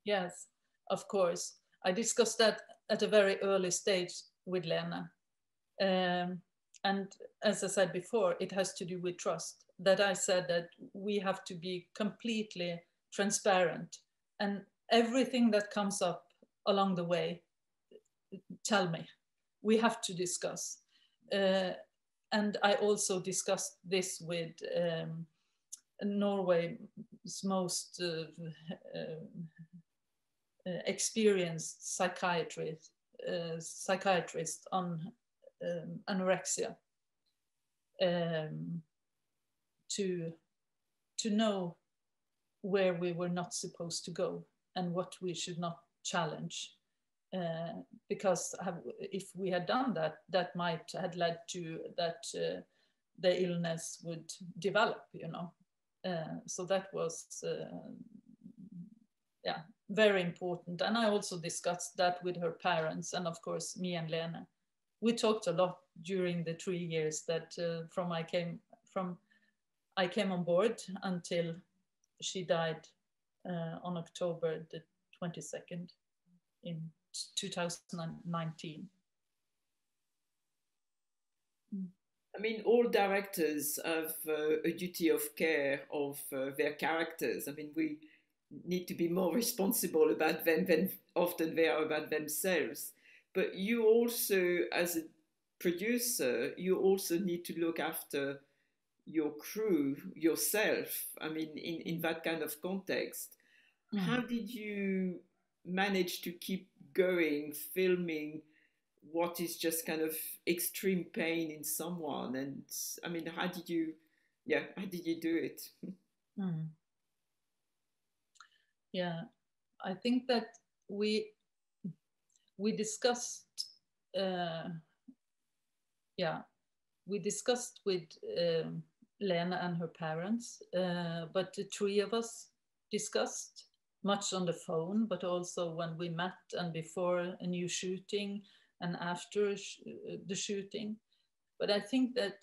Yes, of course. I discussed that at a very early stage with Lena. Um, and as I said before, it has to do with trust. That I said that we have to be completely transparent and everything that comes up along the way, tell me. We have to discuss. Uh, and I also discussed this with um, Norway's most uh, uh, experienced psychiatrist, uh, psychiatrist on um, anorexia um, to, to know where we were not supposed to go and what we should not challenge. Uh, because if we had done that, that might had led to that uh, the illness would develop, you know. Uh, so that was, yeah, very important. And I also discussed that with her parents and of course me and Lena. We talked a lot during the three years that uh, from I came from I came on board until she died on October the 22nd in 2019. I mean, all directors have uh, a duty of care of uh, their characters. I mean, we need to be more responsible about them than often they are about themselves. But you also, as a producer, you also need to look after your crew, yourself. I mean, in, in that kind of context. Mm. How did you manage to keep going filming what is just kind of extreme pain in someone and i mean how did you yeah how did you do it mm. Yeah i think that we we discussed uh, yeah we discussed with um, lena and her parents uh, but the three of us discussed much on the phone, but also when we met and before a new shooting and after sh the shooting. But I think that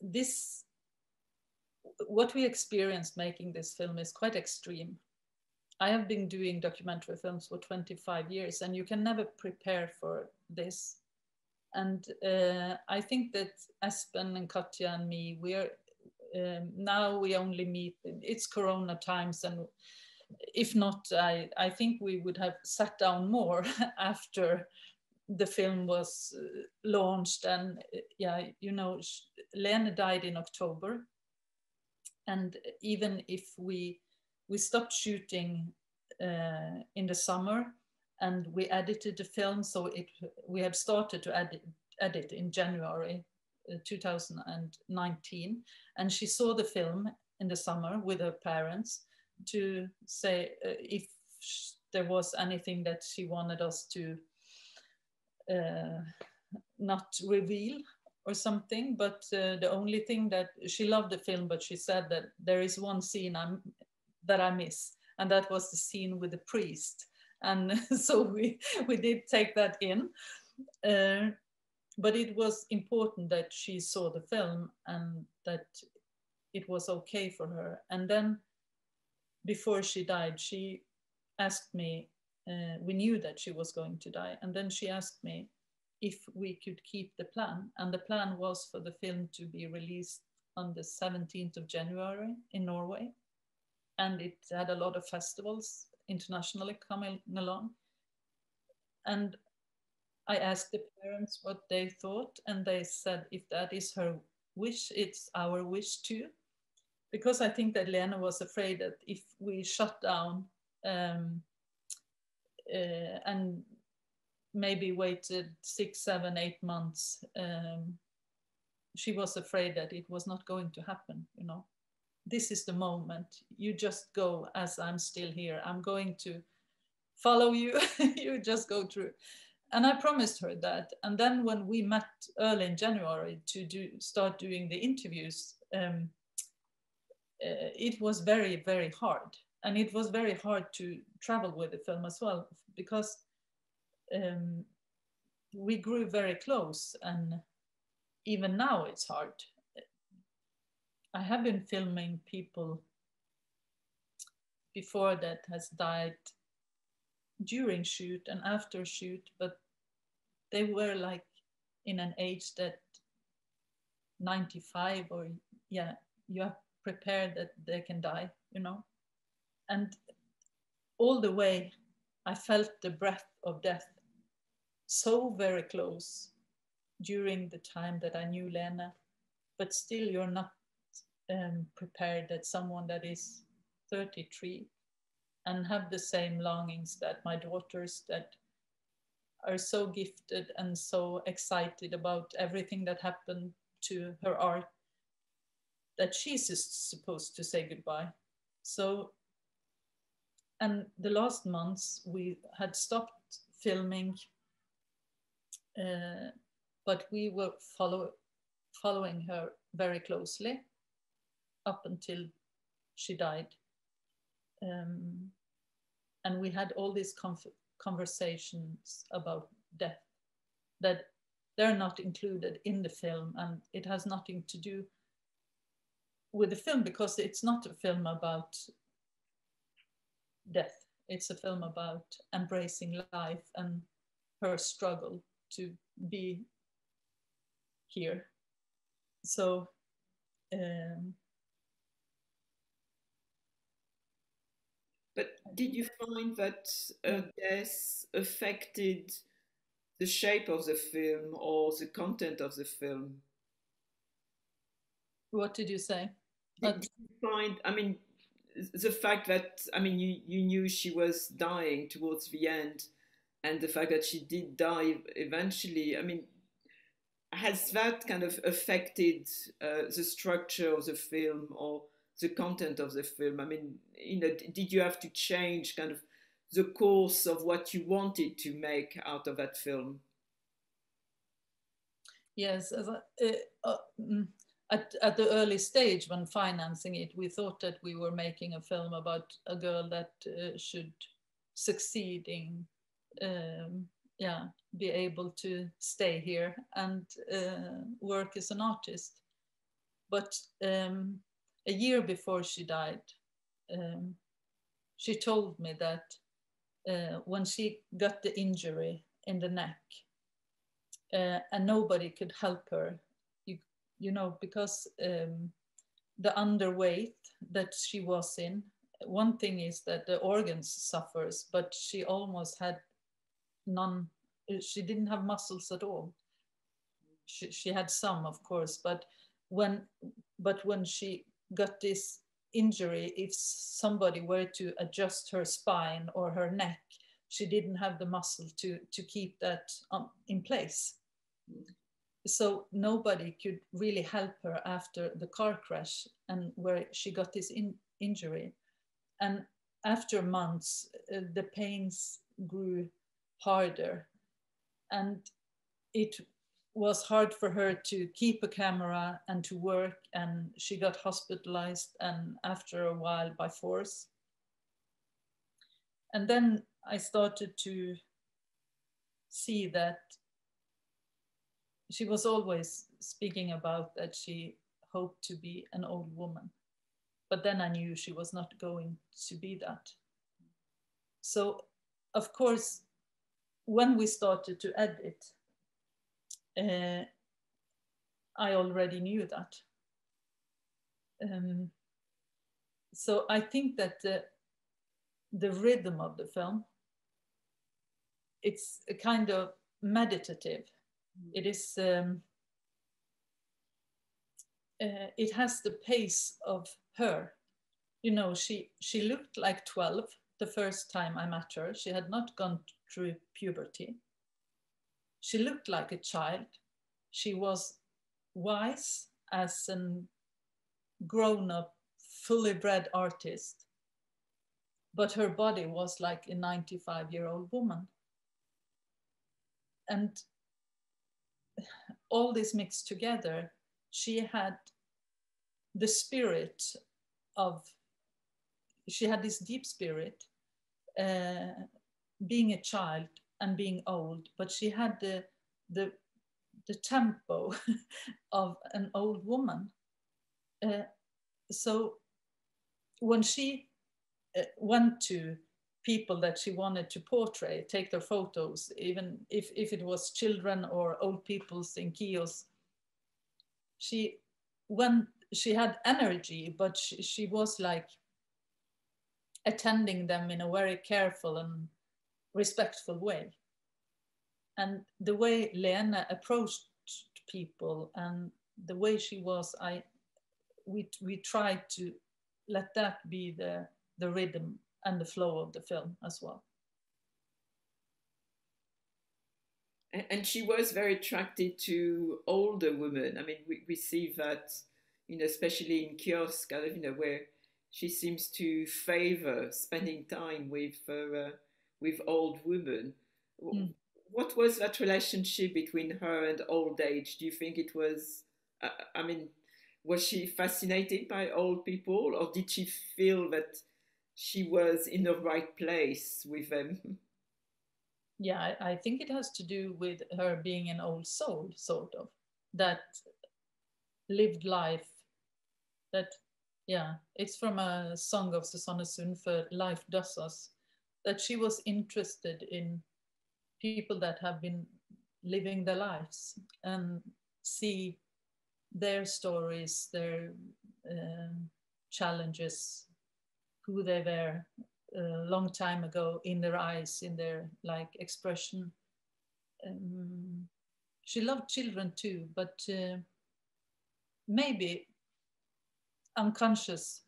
this, what we experienced making this film is quite extreme. I have been doing documentary films for 25 years and you can never prepare for this. And uh, I think that Espen and Katja and me, we are um, now we only meet, it's Corona times and if not, I, I think we would have sat down more after the film was uh, launched and uh, yeah, you know, Lena died in October. And even if we, we stopped shooting uh, in the summer and we edited the film, so it, we had started to edit, edit in January uh, 2019 and she saw the film in the summer with her parents to say uh, if there was anything that she wanted us to uh, not reveal or something but uh, the only thing that she loved the film but she said that there is one scene I'm, that i miss and that was the scene with the priest and so we we did take that in uh, but it was important that she saw the film and that it was okay for her. And then before she died, she asked me, uh, we knew that she was going to die. And then she asked me if we could keep the plan. And the plan was for the film to be released on the 17th of January in Norway. And it had a lot of festivals internationally coming along. And I asked the parents what they thought, and they said if that is her wish, it's our wish too. Because I think that Lena was afraid that if we shut down um, uh, and maybe waited six, seven, eight months, um, she was afraid that it was not going to happen, you know. This is the moment. You just go as I'm still here. I'm going to follow you. you just go through. And I promised her that. And then when we met early in January to do start doing the interviews, um, uh, it was very, very hard. And it was very hard to travel with the film as well because um, we grew very close and even now it's hard. I have been filming people before that has died during shoot and after shoot, but they were like in an age that 95 or yeah, you are prepared that they can die, you know. And all the way I felt the breath of death so very close during the time that I knew Lena, but still you're not um, prepared that someone that is 33 and have the same longings that my daughters that are so gifted and so excited about everything that happened to her art that she's just supposed to say goodbye. So, and the last months we had stopped filming uh, but we were follow, following her very closely up until she died. Um, and we had all these conversations about death that they're not included in the film and it has nothing to do with the film because it's not a film about death it's a film about embracing life and her struggle to be here. So um, But did you find that uh, death affected the shape of the film or the content of the film? What did you say? Did, did you find, I mean, the fact that, I mean, you, you knew she was dying towards the end, and the fact that she did die eventually, I mean, has that kind of affected uh, the structure of the film or the content of the film? I mean, you know, did you have to change kind of the course of what you wanted to make out of that film? Yes, uh, uh, mm, at, at the early stage when financing it, we thought that we were making a film about a girl that uh, should succeed in um, yeah be able to stay here and uh, work as an artist. But um, a year before she died, um, she told me that uh, when she got the injury in the neck uh, and nobody could help her, you, you know, because um, the underweight that she was in, one thing is that the organs suffers, but she almost had none she didn't have muscles at all. She, she had some, of course, but when but when she got this injury, if somebody were to adjust her spine or her neck, she didn't have the muscle to to keep that um, in place. So nobody could really help her after the car crash and where she got this in, injury. And after months, uh, the pains grew harder. And it was hard for her to keep a camera and to work and she got hospitalized and after a while by force. And then i started to see that she was always speaking about that she hoped to be an old woman. But then i knew she was not going to be that. So of course when we started to edit, uh, I already knew that. um, so I think that the, the rhythm of the film, it's a kind of meditative. It is, um, uh, it has the pace of her. You know, she, she looked like 12 the first time I met her. She had not gone through puberty. She looked like a child. She was wise as a grown up, fully bred artist, but her body was like a 95 year old woman. And all this mixed together, she had the spirit of, she had this deep spirit, uh, being a child and being old, but she had the, the, the tempo of an old woman. Uh, so when she uh, went to people that she wanted to portray, take their photos, even if, if it was children or old people's in kiosks, she when she had energy, but she, she was like attending them in a very careful and respectful way. And the way Lena approached people and the way she was, I we we tried to let that be the the rhythm and the flow of the film as well. And she was very attracted to older women. I mean, we, we see that, you know, especially in kiosk, kind of, you know, where she seems to favor spending time with uh, with old women. Mm. What was that relationship between her and old age? Do you think it was? Uh, I mean, was she fascinated by old people, or did she feel that she was in the right place with them? Yeah, I, think it has to do with her being an old soul, sort of, that lived life, that, yeah, it's from a song of Susanne Sundfør, Life Does Us, that she was interested in people that have been living their lives and see their stories, their uh, challenges, who they were a long time ago in their eyes, in their like expression. Um, she loved children too, but uh, maybe unconscious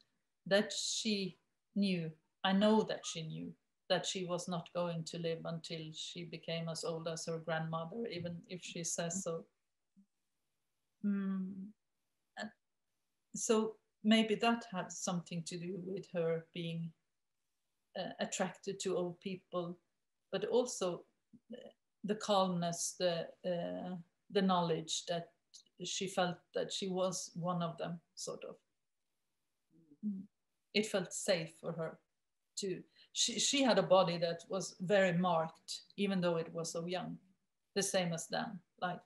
that she knew, I know that she knew that she was not going to live until she became as old as her grandmother, even if she says so. Mm. So maybe that had something to do with her being uh, attracted to old people, but also the calmness, the uh, the knowledge that she felt that she was one of them, sort of. Mm. It felt safe for her to. She, she had a body that was very marked, even though it was so young, the same as them. Like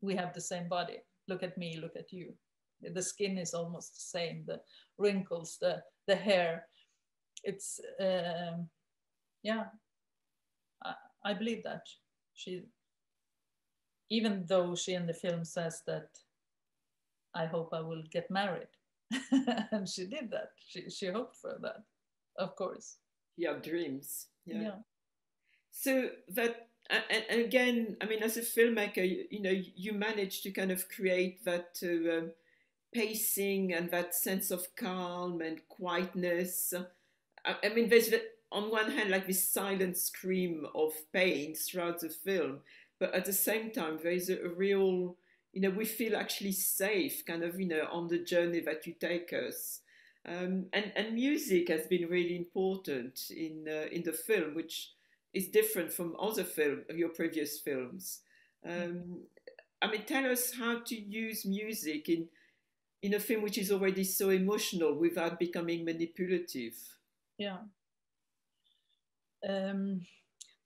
we have the same body. Look at me, look at you. The skin is almost the same the wrinkles the the hair. It's um, yeah. I, I believe that she even though she in the film says that i hope i will get married. And she did that. She, she hoped for that of course yeah dreams yeah, yeah. so that and, and, again i mean as a filmmaker you, you, know you manage to kind of create that uh, um, pacing and that sense of calm and quietness. I, I mean, there's the, on one hand like this silent scream of pain throughout the film, but at the same time there's a, a real, you know, we feel actually safe, kind of, you know, on the journey that you take us. Um, and and music has been really important in uh, in the film, which is different from other film your previous films. Um, I mean, tell us how to use music in in a film which is already so emotional without becoming manipulative. Yeah. Um,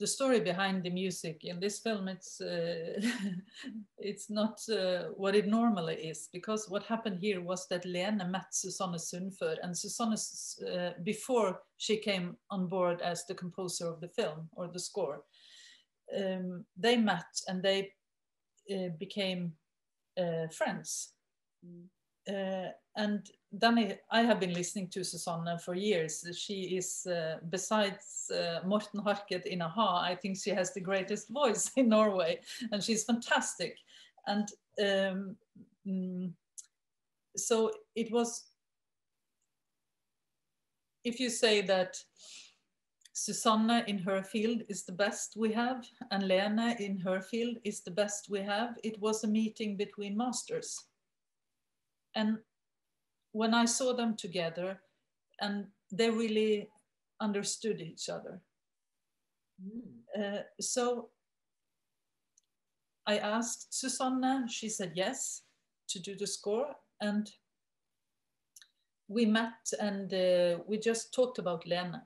the story behind the music in this film it's uh, it's not uh, what it normally is because what happened here was that Lene met Susanne Sundfør and Susanne uh, before she came on board as the composer of the film or the score um, they met and they uh, became uh, friends. Mm. Uh, and then I, have been listening to Susanne for years. She is, uh, besides uh, Morten Harket in a-ha, I think she has the greatest voice in Norway, and she's fantastic. And um, mm, so it was, if you say that Susanne in her field is the best we have, and Lene in her field is the best we have, it was a meeting between masters. And when I saw them together and they really understood each other. Mm. Uh, so I asked Susanne, she said yes to do the score. And we met and uh, we just talked about Lene.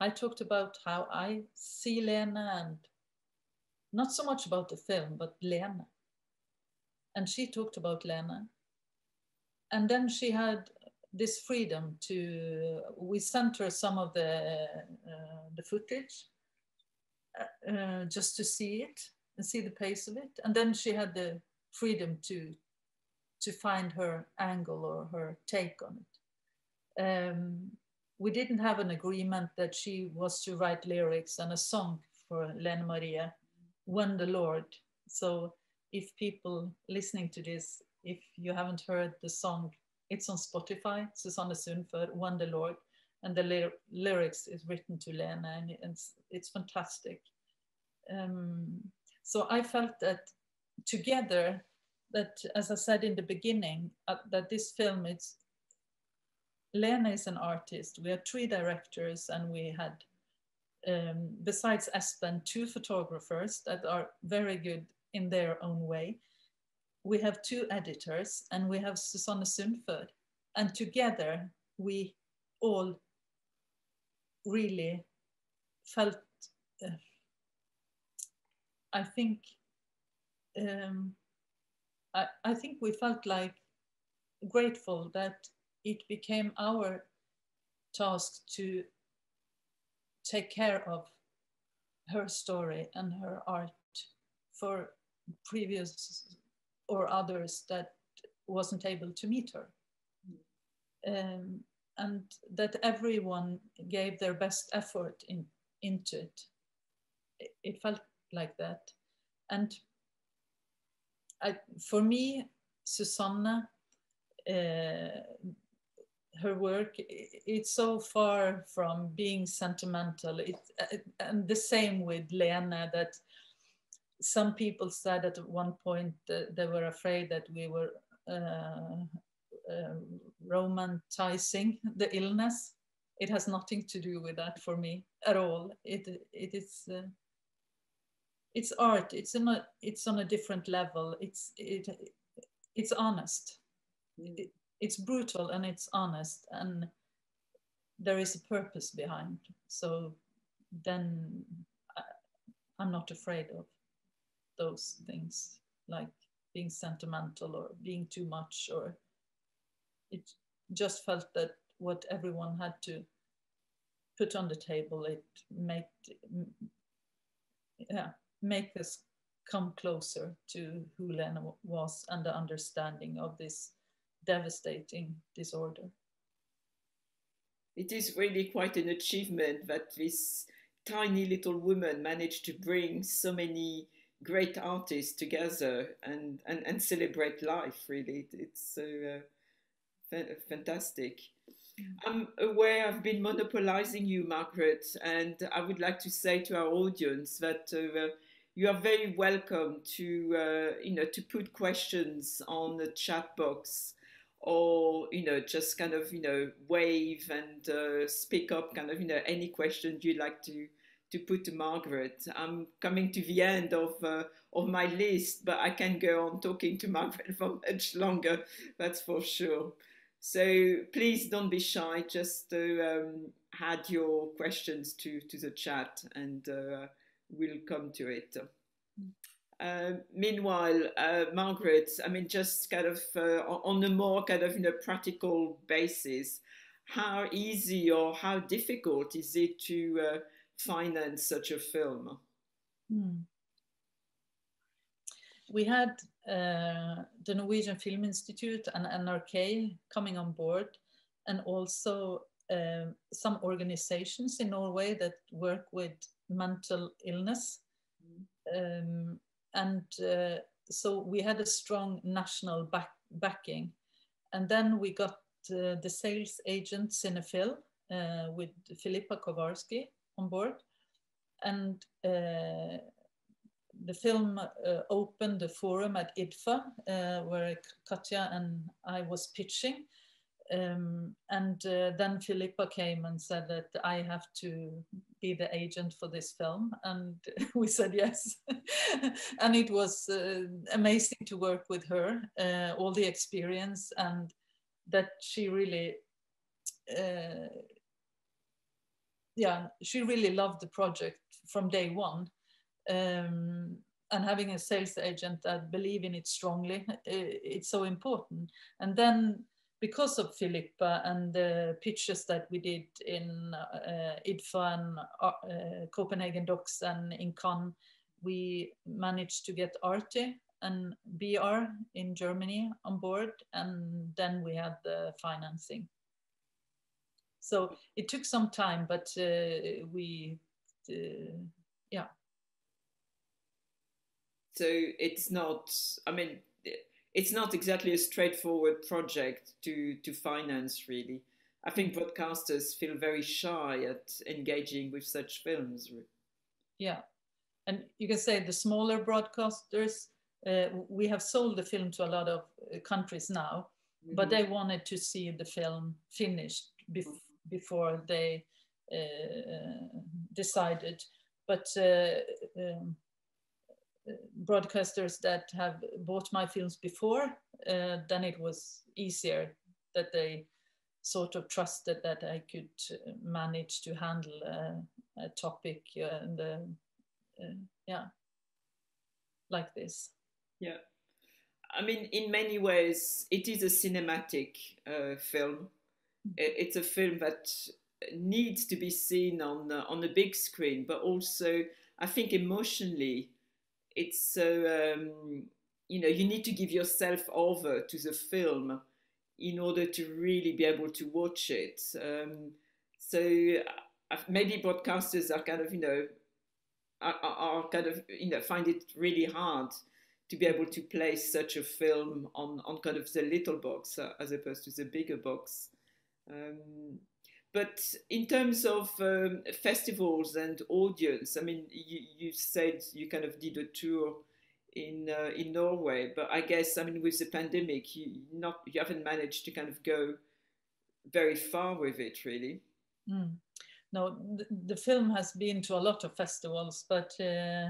I talked about how I see Lene and not so much about the film, but Lene. And she talked about Lene and then she had this freedom to we sent her some of the uh, the footage uh, uh, just to see it and see the pace of it. And then she had the freedom to to find her angle or her take on it. Um, we didn't have an agreement that she was to write lyrics and a song for Lene Marie, when the Lord. So if people listening to this if you haven't heard the song, it's on Spotify, Susanne Sundfør, Wonder Lord, and the ly lyrics is written to Lene, and it's, it's fantastic. Um, so I felt that together, that as I said in the beginning, uh, that this film, it's Lene is an artist. We had three directors, and we had, um, besides Espen, two photographers that are very good in their own way we have two editors and we have Susanne Sundfør. And together we all really felt, uh, I think, um, I, I think we felt like grateful that it became our task to take care of her story and her art for previous or others that wasn't able to meet her. Um, and that everyone gave their best effort in, into it. it. Felt like that. And I, for me, Susanne, uh, her work, it's so far from being sentimental. It, uh, and the same with Lene, that some people said at one point that they were afraid that we were uh, uh, romanticizing the illness. It has nothing to do with that for me at all. It it is uh, it's art. It's on a it's on a different level. It's it it's honest. Mm. It, it's brutal and it's honest and there is a purpose behind. So then I, I'm not afraid of those things like being sentimental or being too much or it just felt that what everyone had to put on the table it made yeah make us come closer to who Lene was and the understanding of this devastating disorder. It is really quite an achievement that this tiny little woman managed to bring so many great artists together and, and, and celebrate life, really. It's uh, fa- fantastic. Mm. I'm aware I've been monopolizing you, Margreth, and I would like to say to our audience that uh, you are very welcome to, uh, you know, to put questions on the chat box or, you know, just kind of, you know, wave and uh, speak up kind of, you know, any questions you'd like to to put to Margreth. I'm coming to the end of uh, of my list, but I can go on talking to Margreth for much longer. That's for sure. So please don't be shy. Just to, um, add your questions to to the chat, and uh, we'll come to it. Uh, meanwhile, uh, Margreth, I mean, just kind of uh, on a more kind of you know practical basis, how easy or how difficult is it to uh, finance such a film? Hmm. We had uh, the Norwegian Film Institute and NRK coming on board, and also uh, some organizations in Norway that work with mental illness. Um, and uh, so we had a strong national back, backing. And then we got uh, the sales agent Cinephil uh, with Philippa Kowarsky on board. And uh, the film uh, opened the forum at IDFA, uh, where Katja and I was pitching. Um, and uh, then Philippa came and said that I have to be the agent for this film. And we said yes. and it was uh, amazing to work with her, uh, all the experience, and that she really, uh, yeah, she really loved the project from day one. Um, and having a sales agent that believe in it strongly, it's so important. And then because of Philippa and the pitches that we did in uh, IDFA and uh, Copenhagen Docs and in Cannes, we managed to get Arte and BR in Germany on board, and then we had the financing. So it took some time, but uh, we, uh, yeah. So it's not, I mean, it's not exactly a straightforward project to, to finance, really. I think broadcasters feel very shy at engaging with such films. Yeah. And you can say the smaller broadcasters, uh, we have sold the film to a lot of uh, countries now, mm-hmm. but they wanted to see the film finished bef- mm-hmm. Before they uh, decided. But uh, um, broadcasters that have bought my films before, uh, then it was easier that they sort of trusted that I could manage to handle a, a topic and uh, yeah, like this. Yeah. I mean, in many ways, it is a cinematic uh, film. It's a film that needs to be seen on on a big screen, but also, I think, emotionally, it's so um, you know you need to give yourself over to the film in order to really be able to watch it. Um, so uh, maybe broadcasters are kind of you know are, are, kind of you know find it really hard to be able to place such a film on on kind of the little box uh, as opposed to the bigger box. Um, but in terms of um, festivals and audience, I mean, you, you said you kind of did a tour in uh, in Norway, but I guess I mean with the pandemic, you not you haven't managed to kind of go very far with it, really. Mm. No, the, the, film has been to a lot of festivals, but uh,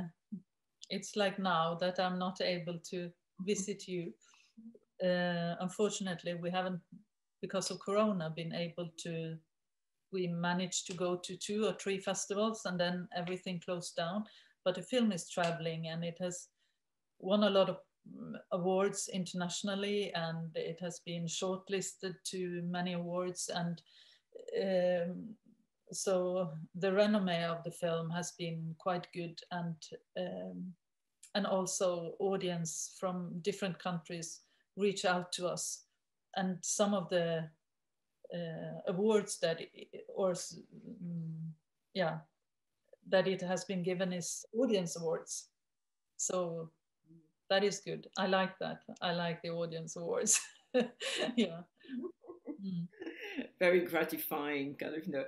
it's like now that I'm not able to visit you. Uh, unfortunately, we haven't, because of Corona, been able to we managed to go to two or three festivals and then everything closed down. But the film is traveling and it has won a lot of mm, awards internationally and it has been shortlisted to many awards and um, so the renommee of the film has been quite good and um, and also audience from different countries reach out to us and some of the uh, awards that or mm, yeah that it has been given is audience awards. So that is good. I like that. I like the audience awards. Yeah. Mm. very gratifying kind of you know.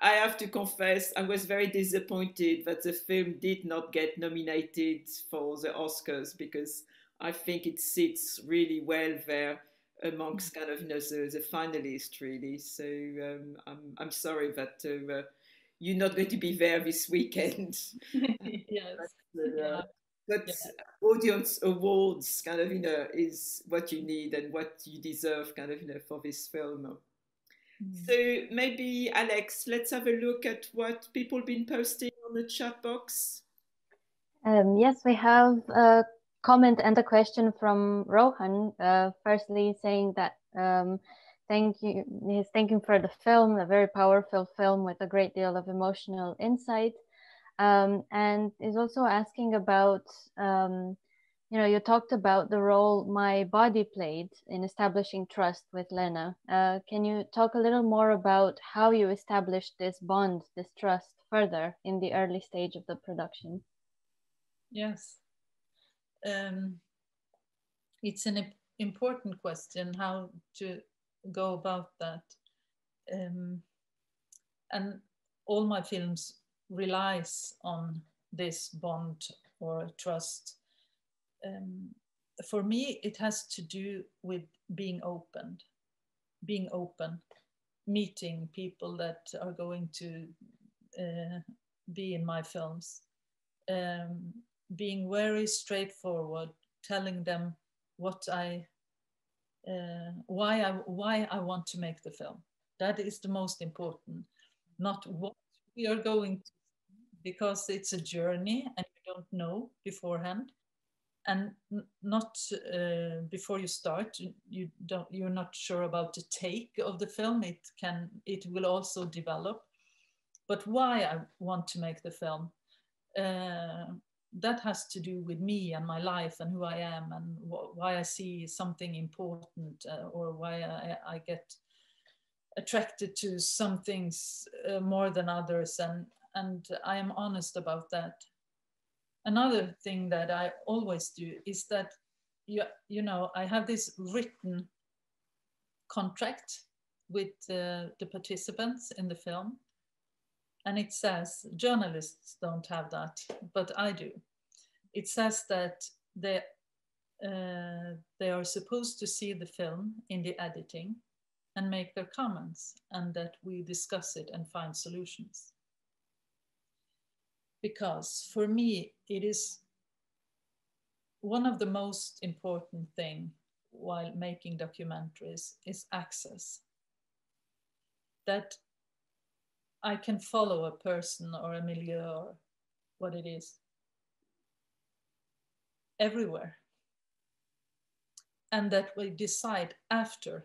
I have to confess, I was very disappointed that the film did not get nominated for the Oscars because I think it sits really well there amongst kind of you know the, the finalists really. So um, I'm I'm sorry that uh, you're not going to be there this weekend. yes. But, uh, but yeah. audience awards kind of you know is what you need and what you deserve kind of you know for this film. Mm. So maybe Alex, let's have a look at what people been posting on the chat box. Um, yes, we have uh, comment and a question from Rohan. Uh, firstly, saying that um, thank you, he's thanking for the film, a very powerful film with a great deal of emotional insight, um, and is also asking about um, you know, you talked about the role my body played in establishing trust with Lene. Uh, can you talk a little more about how you established this bond, this trust further in the early stage of the production? Yes. Um, it's an important question how to go about that. Um, and all my films relies on this bond or trust. Um, for me, it has to do with being open, being open, meeting people that are going to uh, be in my films, um, being very straightforward, telling them what I, uh, why I, why I want to make the film. That is the most important, not what we are going to, because it's a journey and you don't know beforehand. And not uh, before you start you don't you're not sure about the take of the film. It can it will also develop. But why i want to make the film? Uh, that has to do with me and my life and who i am and wh why i see something important uh, or why I, I, get attracted to some things uh, more than others and and i am honest about that another thing that I always do is that you, you know, I have this written contract with uh, the participants in the film. And it says, journalists don't have that, but I do. It says that they, uh, they are supposed to see the film in the editing and make their comments, and that we discuss it and find solutions. Because for me it is one of the most important thing while making documentaries is access. That i can follow a person or a milieu or what it is everywhere and that we decide after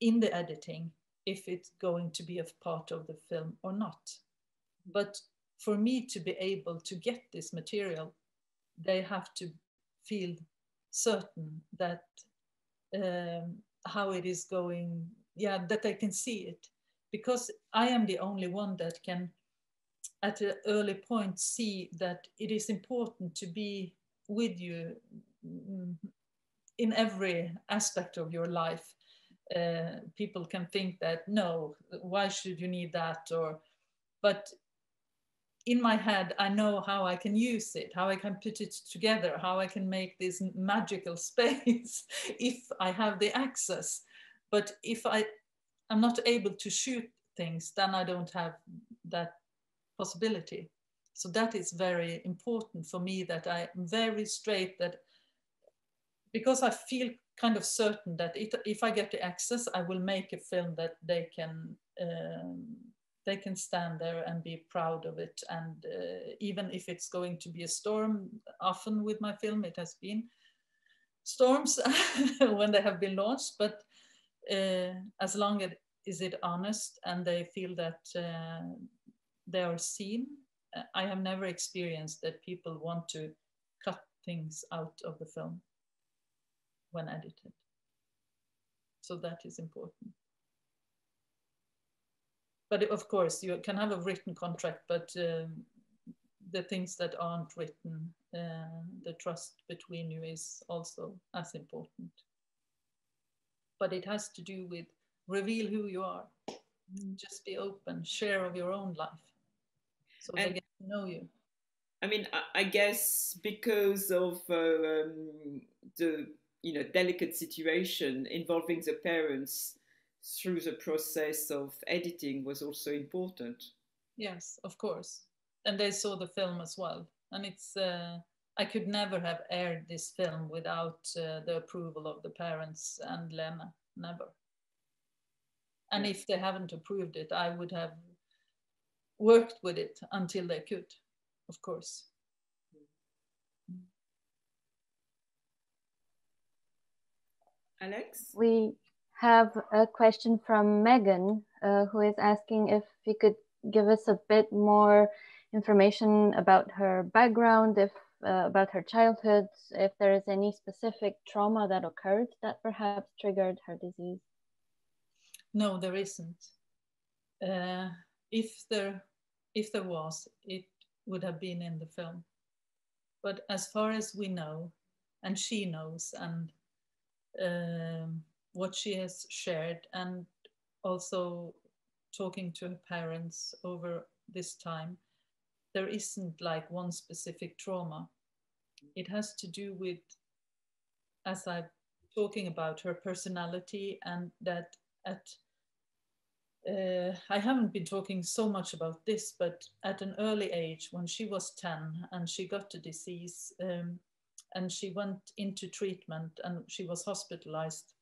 in the editing if it's going to be a part of the film or not but for me to be able to get this material, they have to feel certain that um, how it is going, yeah, that they can see it. Because I am the only one that can, at an early point, see that it is important to be with you mm, in every aspect of your life. Uh, people can think that no, why should you need that? Or, but in my head, I know how I can use it, how I can put it together, how I can make this magical space if I have the access. But if I am not able to shoot things, then I don't have that possibility. So that is very important for me that I'm very straight that because I feel kind of certain that it, if I get the access, I will make a film that they can um, they can stand there and be proud of it. And uh, even if it's going to be a storm, often with my film, it has been storms when they have been launched, but uh, as long as is it honest and they feel that uh, they are seen, I have never experienced that people want to cut things out of the film when edited. So that is important but of course you can have a written contract but um, the things that aren't written uh, the trust between you is also as important but it has to do with reveal who you are mm. just be open share of your own life so and, they get to know you i mean i, I guess because of uh, um, the you know delicate situation involving the parents through the process of editing was also important. Yes, of course. And they saw the film as well. And it's, uh, I could never have aired this film without uh, the approval of the parents and Lene, never. And if they haven't approved it, I would have worked with it until they could, of course. Alex? We have a question from Megan, uh, who is asking if you could give us a bit more information about her background, if uh, about her childhood, if there is any specific trauma that occurred that perhaps triggered her disease. No, there isn't. Uh, if there, if there was, it would have been in the film. But as far as we know, and she knows, and um, what she has shared, and also talking to her parents over this time, there isn't like one specific trauma. It has to do with, as I'm talking about, her personality and that at uh, I haven't been talking so much about this, but at an early age, when she was 10 and she got the disease um, and she went into treatment and she was hospitalized,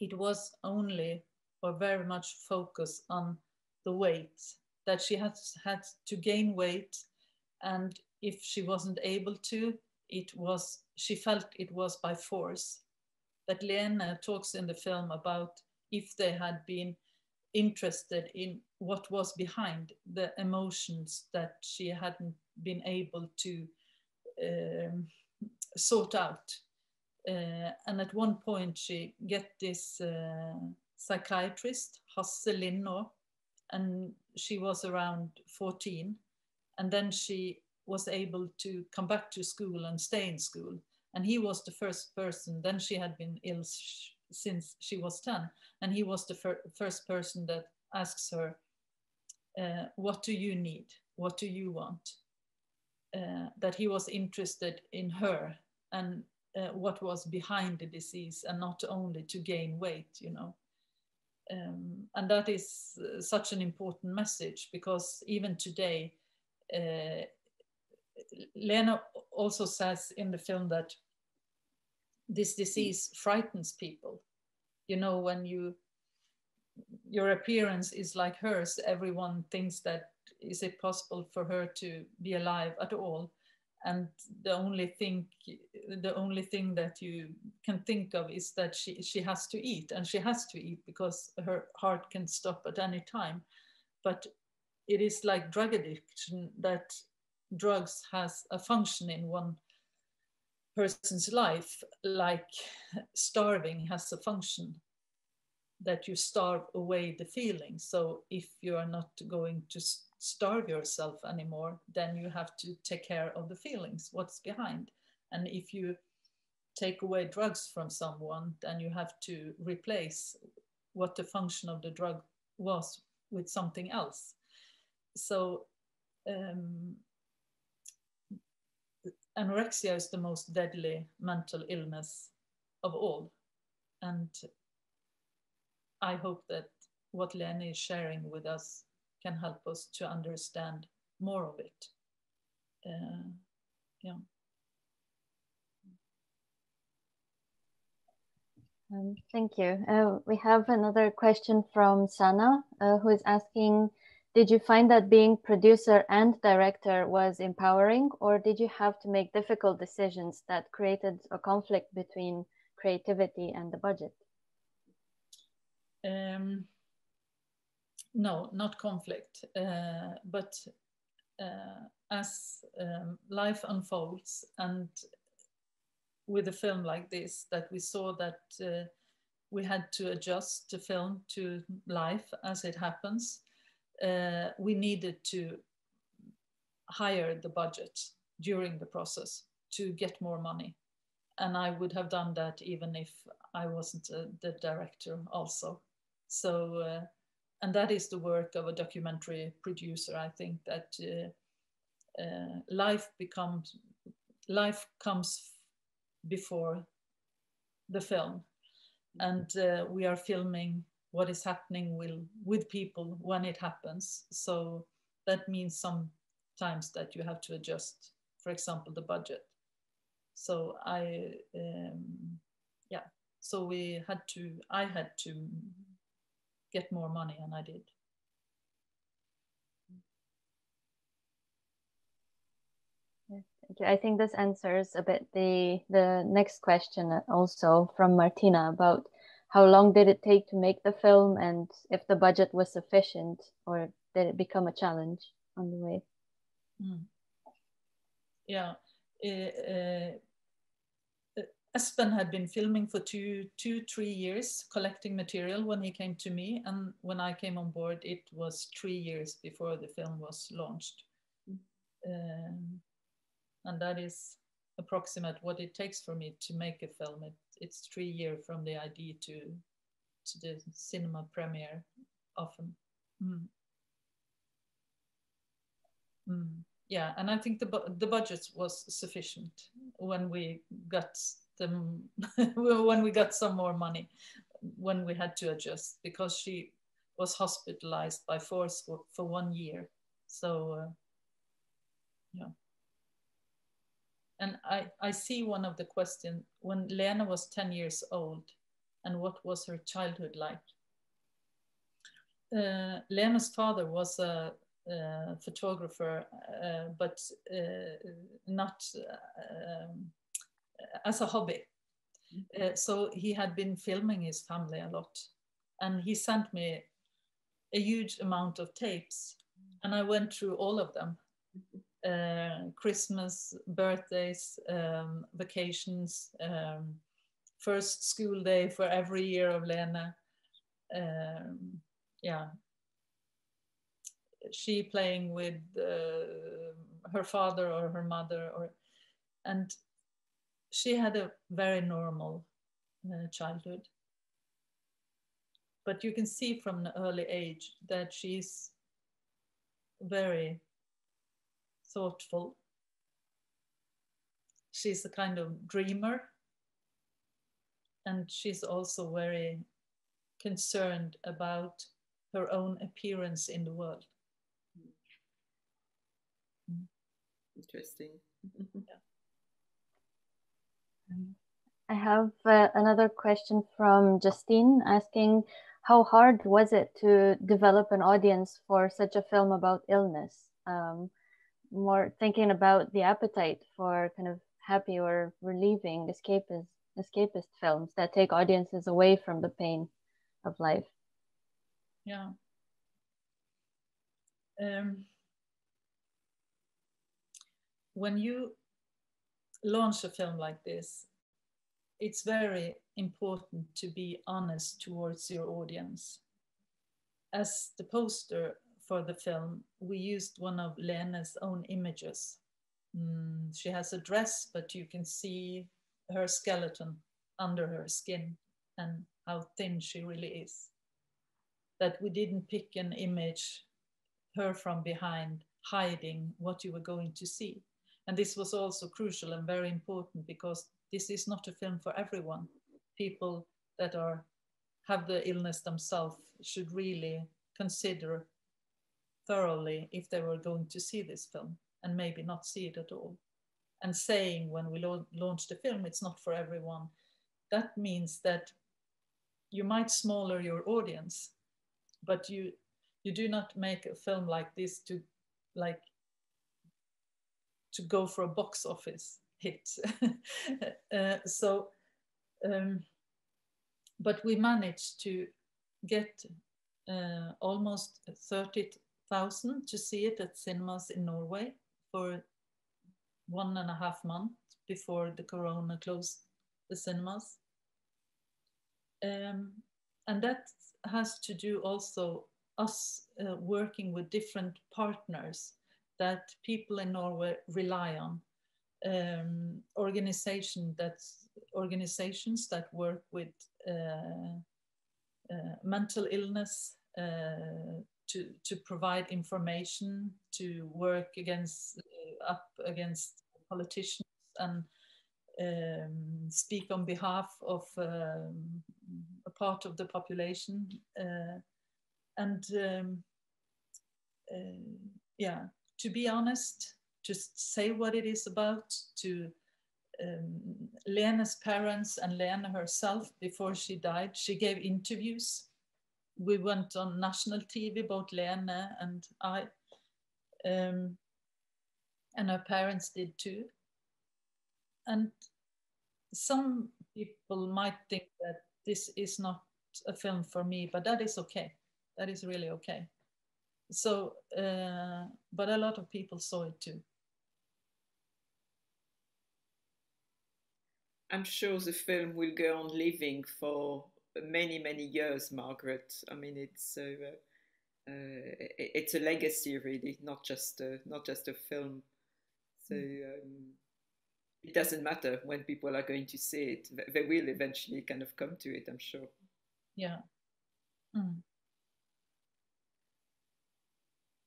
it was only or very much focus on the weight that she had had to gain weight. And if she wasn't able to it was she felt it was by force. That Lene talks in the film about if they had been interested in what was behind the emotions that she hadn't been able to um, sort out. Uh, and at one point she get this uh, psychiatrist Hasse Linnå and she was around 14 and then she was able to come back to school and stay in school. And he was the first person then she had been ill since she was 10 and he was the fir- first person that asks her uh, what do you need? What do you want? Uh, that he was interested in her and uh, what was behind the disease and not only to gain weight you know. Um, and that is uh, such an important message because even today, uh, Lene also says in the film that this disease frightens people. You know, when you your appearance is like hers, everyone thinks that is it possible for her to be alive at all? and the only thing the only thing that you can think of is that she she has to eat and she has to eat because her heart can stop at any time but it is like drug addiction that drugs has a function in one person's life like starving has a function that you starve away the feeling so if you are not going to starve yourself anymore, then you have to take care of the feelings, what's behind. And if you take away drugs from someone, then you have to replace what the function of the drug was with something else. So um, anorexia is the most deadly mental illness of all. And I hope that what Lene is sharing with us can help us to understand more of it. Uh, yeah. Um, thank you. Uh, we have another question from Sana, uh, who is asking, did you find that being producer and director was empowering, or did you have to make difficult decisions that created a conflict between creativity and the budget? Um, no, not conflict, uh, but uh, as um, life unfolds and with a film like this, that we saw that uh, we had to adjust the film to life as it happens. Uh, we needed to hire the budget during the process to get more money. And I would have done that even if I wasn't uh, the director also. So uh, and that is the work of a documentary producer. I think that uh, uh, life becomes life comes before the film, and uh, we are filming what is happening will, with people when it happens. So that means sometimes that you have to adjust, for example, the budget. So I, um, yeah, so we had to, I had to get more money, and I did. I think this answers a bit the the next question also from Martina about how long did it take to make the film and if the budget was sufficient or did it become a challenge on the way? Mm. Yeah, uh, Espen had been filming for two, two, three years, collecting material when he came to me. And when I came on board, it was three years before the film was launched. Um, and that is approximate what it takes for me to make a film. It, it's three years from the idea to, to the cinema premiere often. Mm. Mm. Yeah, and I think the, bu the budget was sufficient when we got them when we got some more money when we had to adjust because she was hospitalized by force for, for one year so uh, yeah and I, I see one of the questions when Lene was 10 years old and what was her childhood like uh, Lene's father was a, a photographer uh, but uh, not um, as a hobby. Uh, so he had been filming his family a lot. And he sent me a huge amount of tapes. And I went through all of them uh, Christmas, birthdays, um, vacations, um, first school day for every year of Lene. Um, yeah. She playing with uh, her father or her mother, or and she had a very normal uh, childhood. But you can see from an early age that she's very thoughtful. She's a kind of dreamer. And she's also very concerned about her own appearance in the world. Interesting. yeah. I have uh, another question from Justine asking how hard was it to develop an audience for such a film about illness? Um, more thinking about the appetite for kind of happy or relieving escapist escapist films that take audiences away from the pain of life. Yeah. Um, when you launch a film like this, it's very important to be honest towards your audience. As the poster for the film, we used one of Lene's own images. Mm, she has a dress, but you can see her skeleton under her skin and how thin she really is. That we didn't pick an image, her from behind, hiding what you were going to see. And this was also crucial and very important because this is not a film for everyone. People that are have the illness themselves should really consider thoroughly if they were going to see this film and maybe not see it at all. And saying when we la- launch the film, it's not for everyone. That means that you might smaller your audience, but you you do not make a film like this to like to go for a box office hit. uh, so, um, but we managed to get uh, almost 30,000 to see it at cinemas in Norway for one and a half months before the corona closed the cinemas. Um, and that has to do also us uh, working with different partners that people in Norway rely on um, organization that's organizations that work with uh, uh, mental illness uh, to to provide information to work against uh, up against politicians and um, speak on behalf of um, a part of the population uh, and um, uh, yeah to be honest just say what it is about to um, Lene's parents and Lene herself before she died. She gave interviews. We went on national TV, both Lene and I, um, and her parents did too. And some people might think that this is not a film for me, but that is okay. That is really okay. So, uh, but a lot of people saw it too. I'm sure the film will go on living for many, many years, Margreth. I mean, it's uh, uh, it's a legacy, really, not just a, not just a film. So um, it doesn't matter when people are going to see it; they will eventually kind of come to it. I'm sure. Yeah. Mm.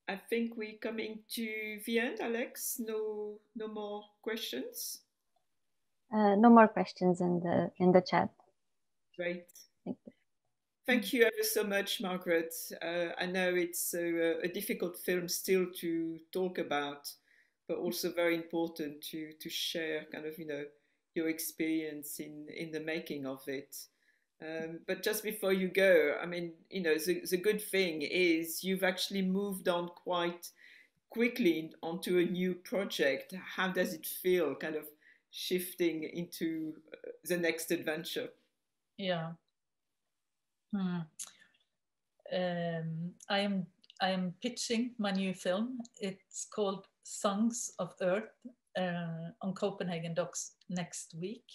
I think we're coming to the end, Alex. No, no more questions. Uh, no more questions in the in the chat. Great. Thank you. Ever so much, Margreth. Uh, I know it's a, a, difficult film still to talk about, but also very important to to share kind of you know your experience in in the making of it. Um, but just before you go, I mean, you know, the, the good thing is you've actually moved on quite quickly onto a new project. How does it feel, kind of shifting into uh, the next adventure? Yeah. Hmm. Um, I am I am pitching my new film. It's called Songs of Earth uh, on Copenhagen Docks next week.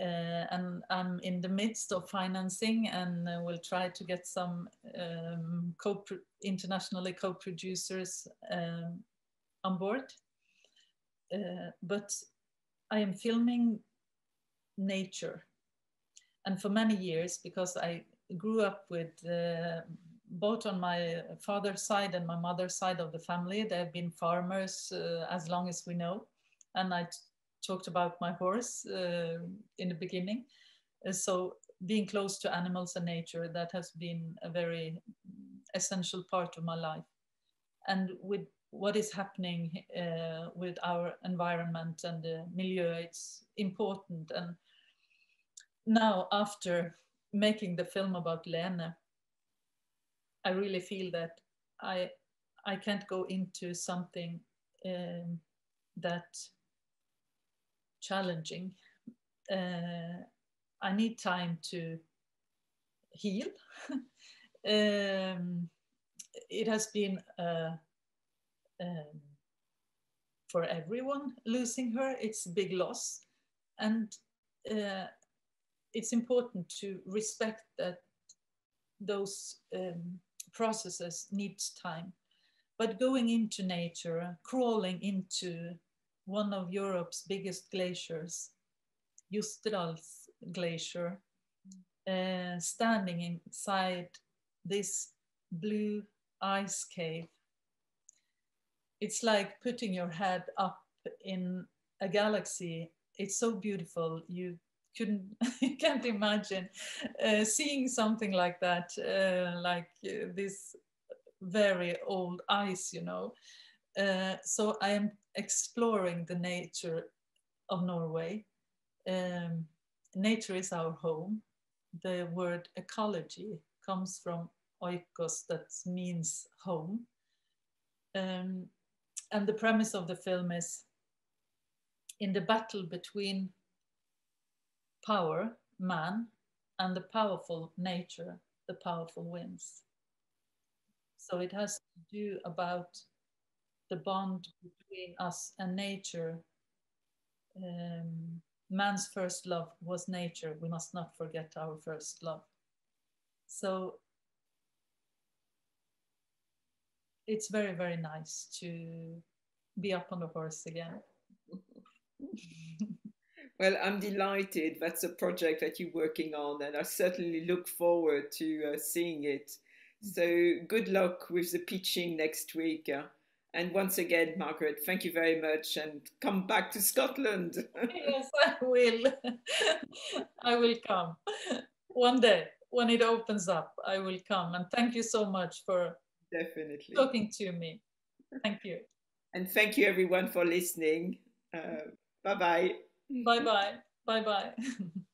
Uh, and I'm in the midst of financing and uh, will try to get some um, co internationally co-producers um, on board. Uh, but I am filming nature. And for many years, because I grew up with uh, both on my father's side and my mother's side of the family, they have been farmers uh, as long as we know. And I talked about my horse uh, in the beginning. Uh, so being close to animals and nature, that has been a very essential part of my life. And with what is happening uh, with our environment and the milieu, it's important. And now after making the film about Lene, I really feel that I I can't go into something um, that challenging. Uh, I need time to heal. um, it has been uh, um, for everyone losing her. It's a big loss, and uh, it's important to respect that those um, processes need time. But going into nature, crawling into one of Europe's biggest glaciers, Jostedals Glacier, uh, standing inside this blue ice cave. It's like putting your head up in a galaxy. It's so beautiful. You couldn't, you can't imagine uh, seeing something like that, uh, like uh, this very old ice, you know. Uh, so I am exploring the nature of Norway. Um, nature is our home. The word ecology comes from oikos, that means home. Um, and the premise of the film is in the battle between power, man, and the powerful nature, the powerful wins. So it has to do about the bond between us and nature. Um, man's first love was nature. We must not forget our first love. So it's very, very nice to be up on the horse again. well, I'm delighted. That's a project that you're working on, and I certainly look forward to uh, seeing it. So, good luck with the pitching next week. Uh, and once again, Margreth, thank you very much and come back to Scotland. yes, I will. I will come one day when it opens up. I will come. And thank you so much for definitely talking to me. Thank you. And thank you everyone for listening. Uh, bye bye. Bye bye. Bye bye.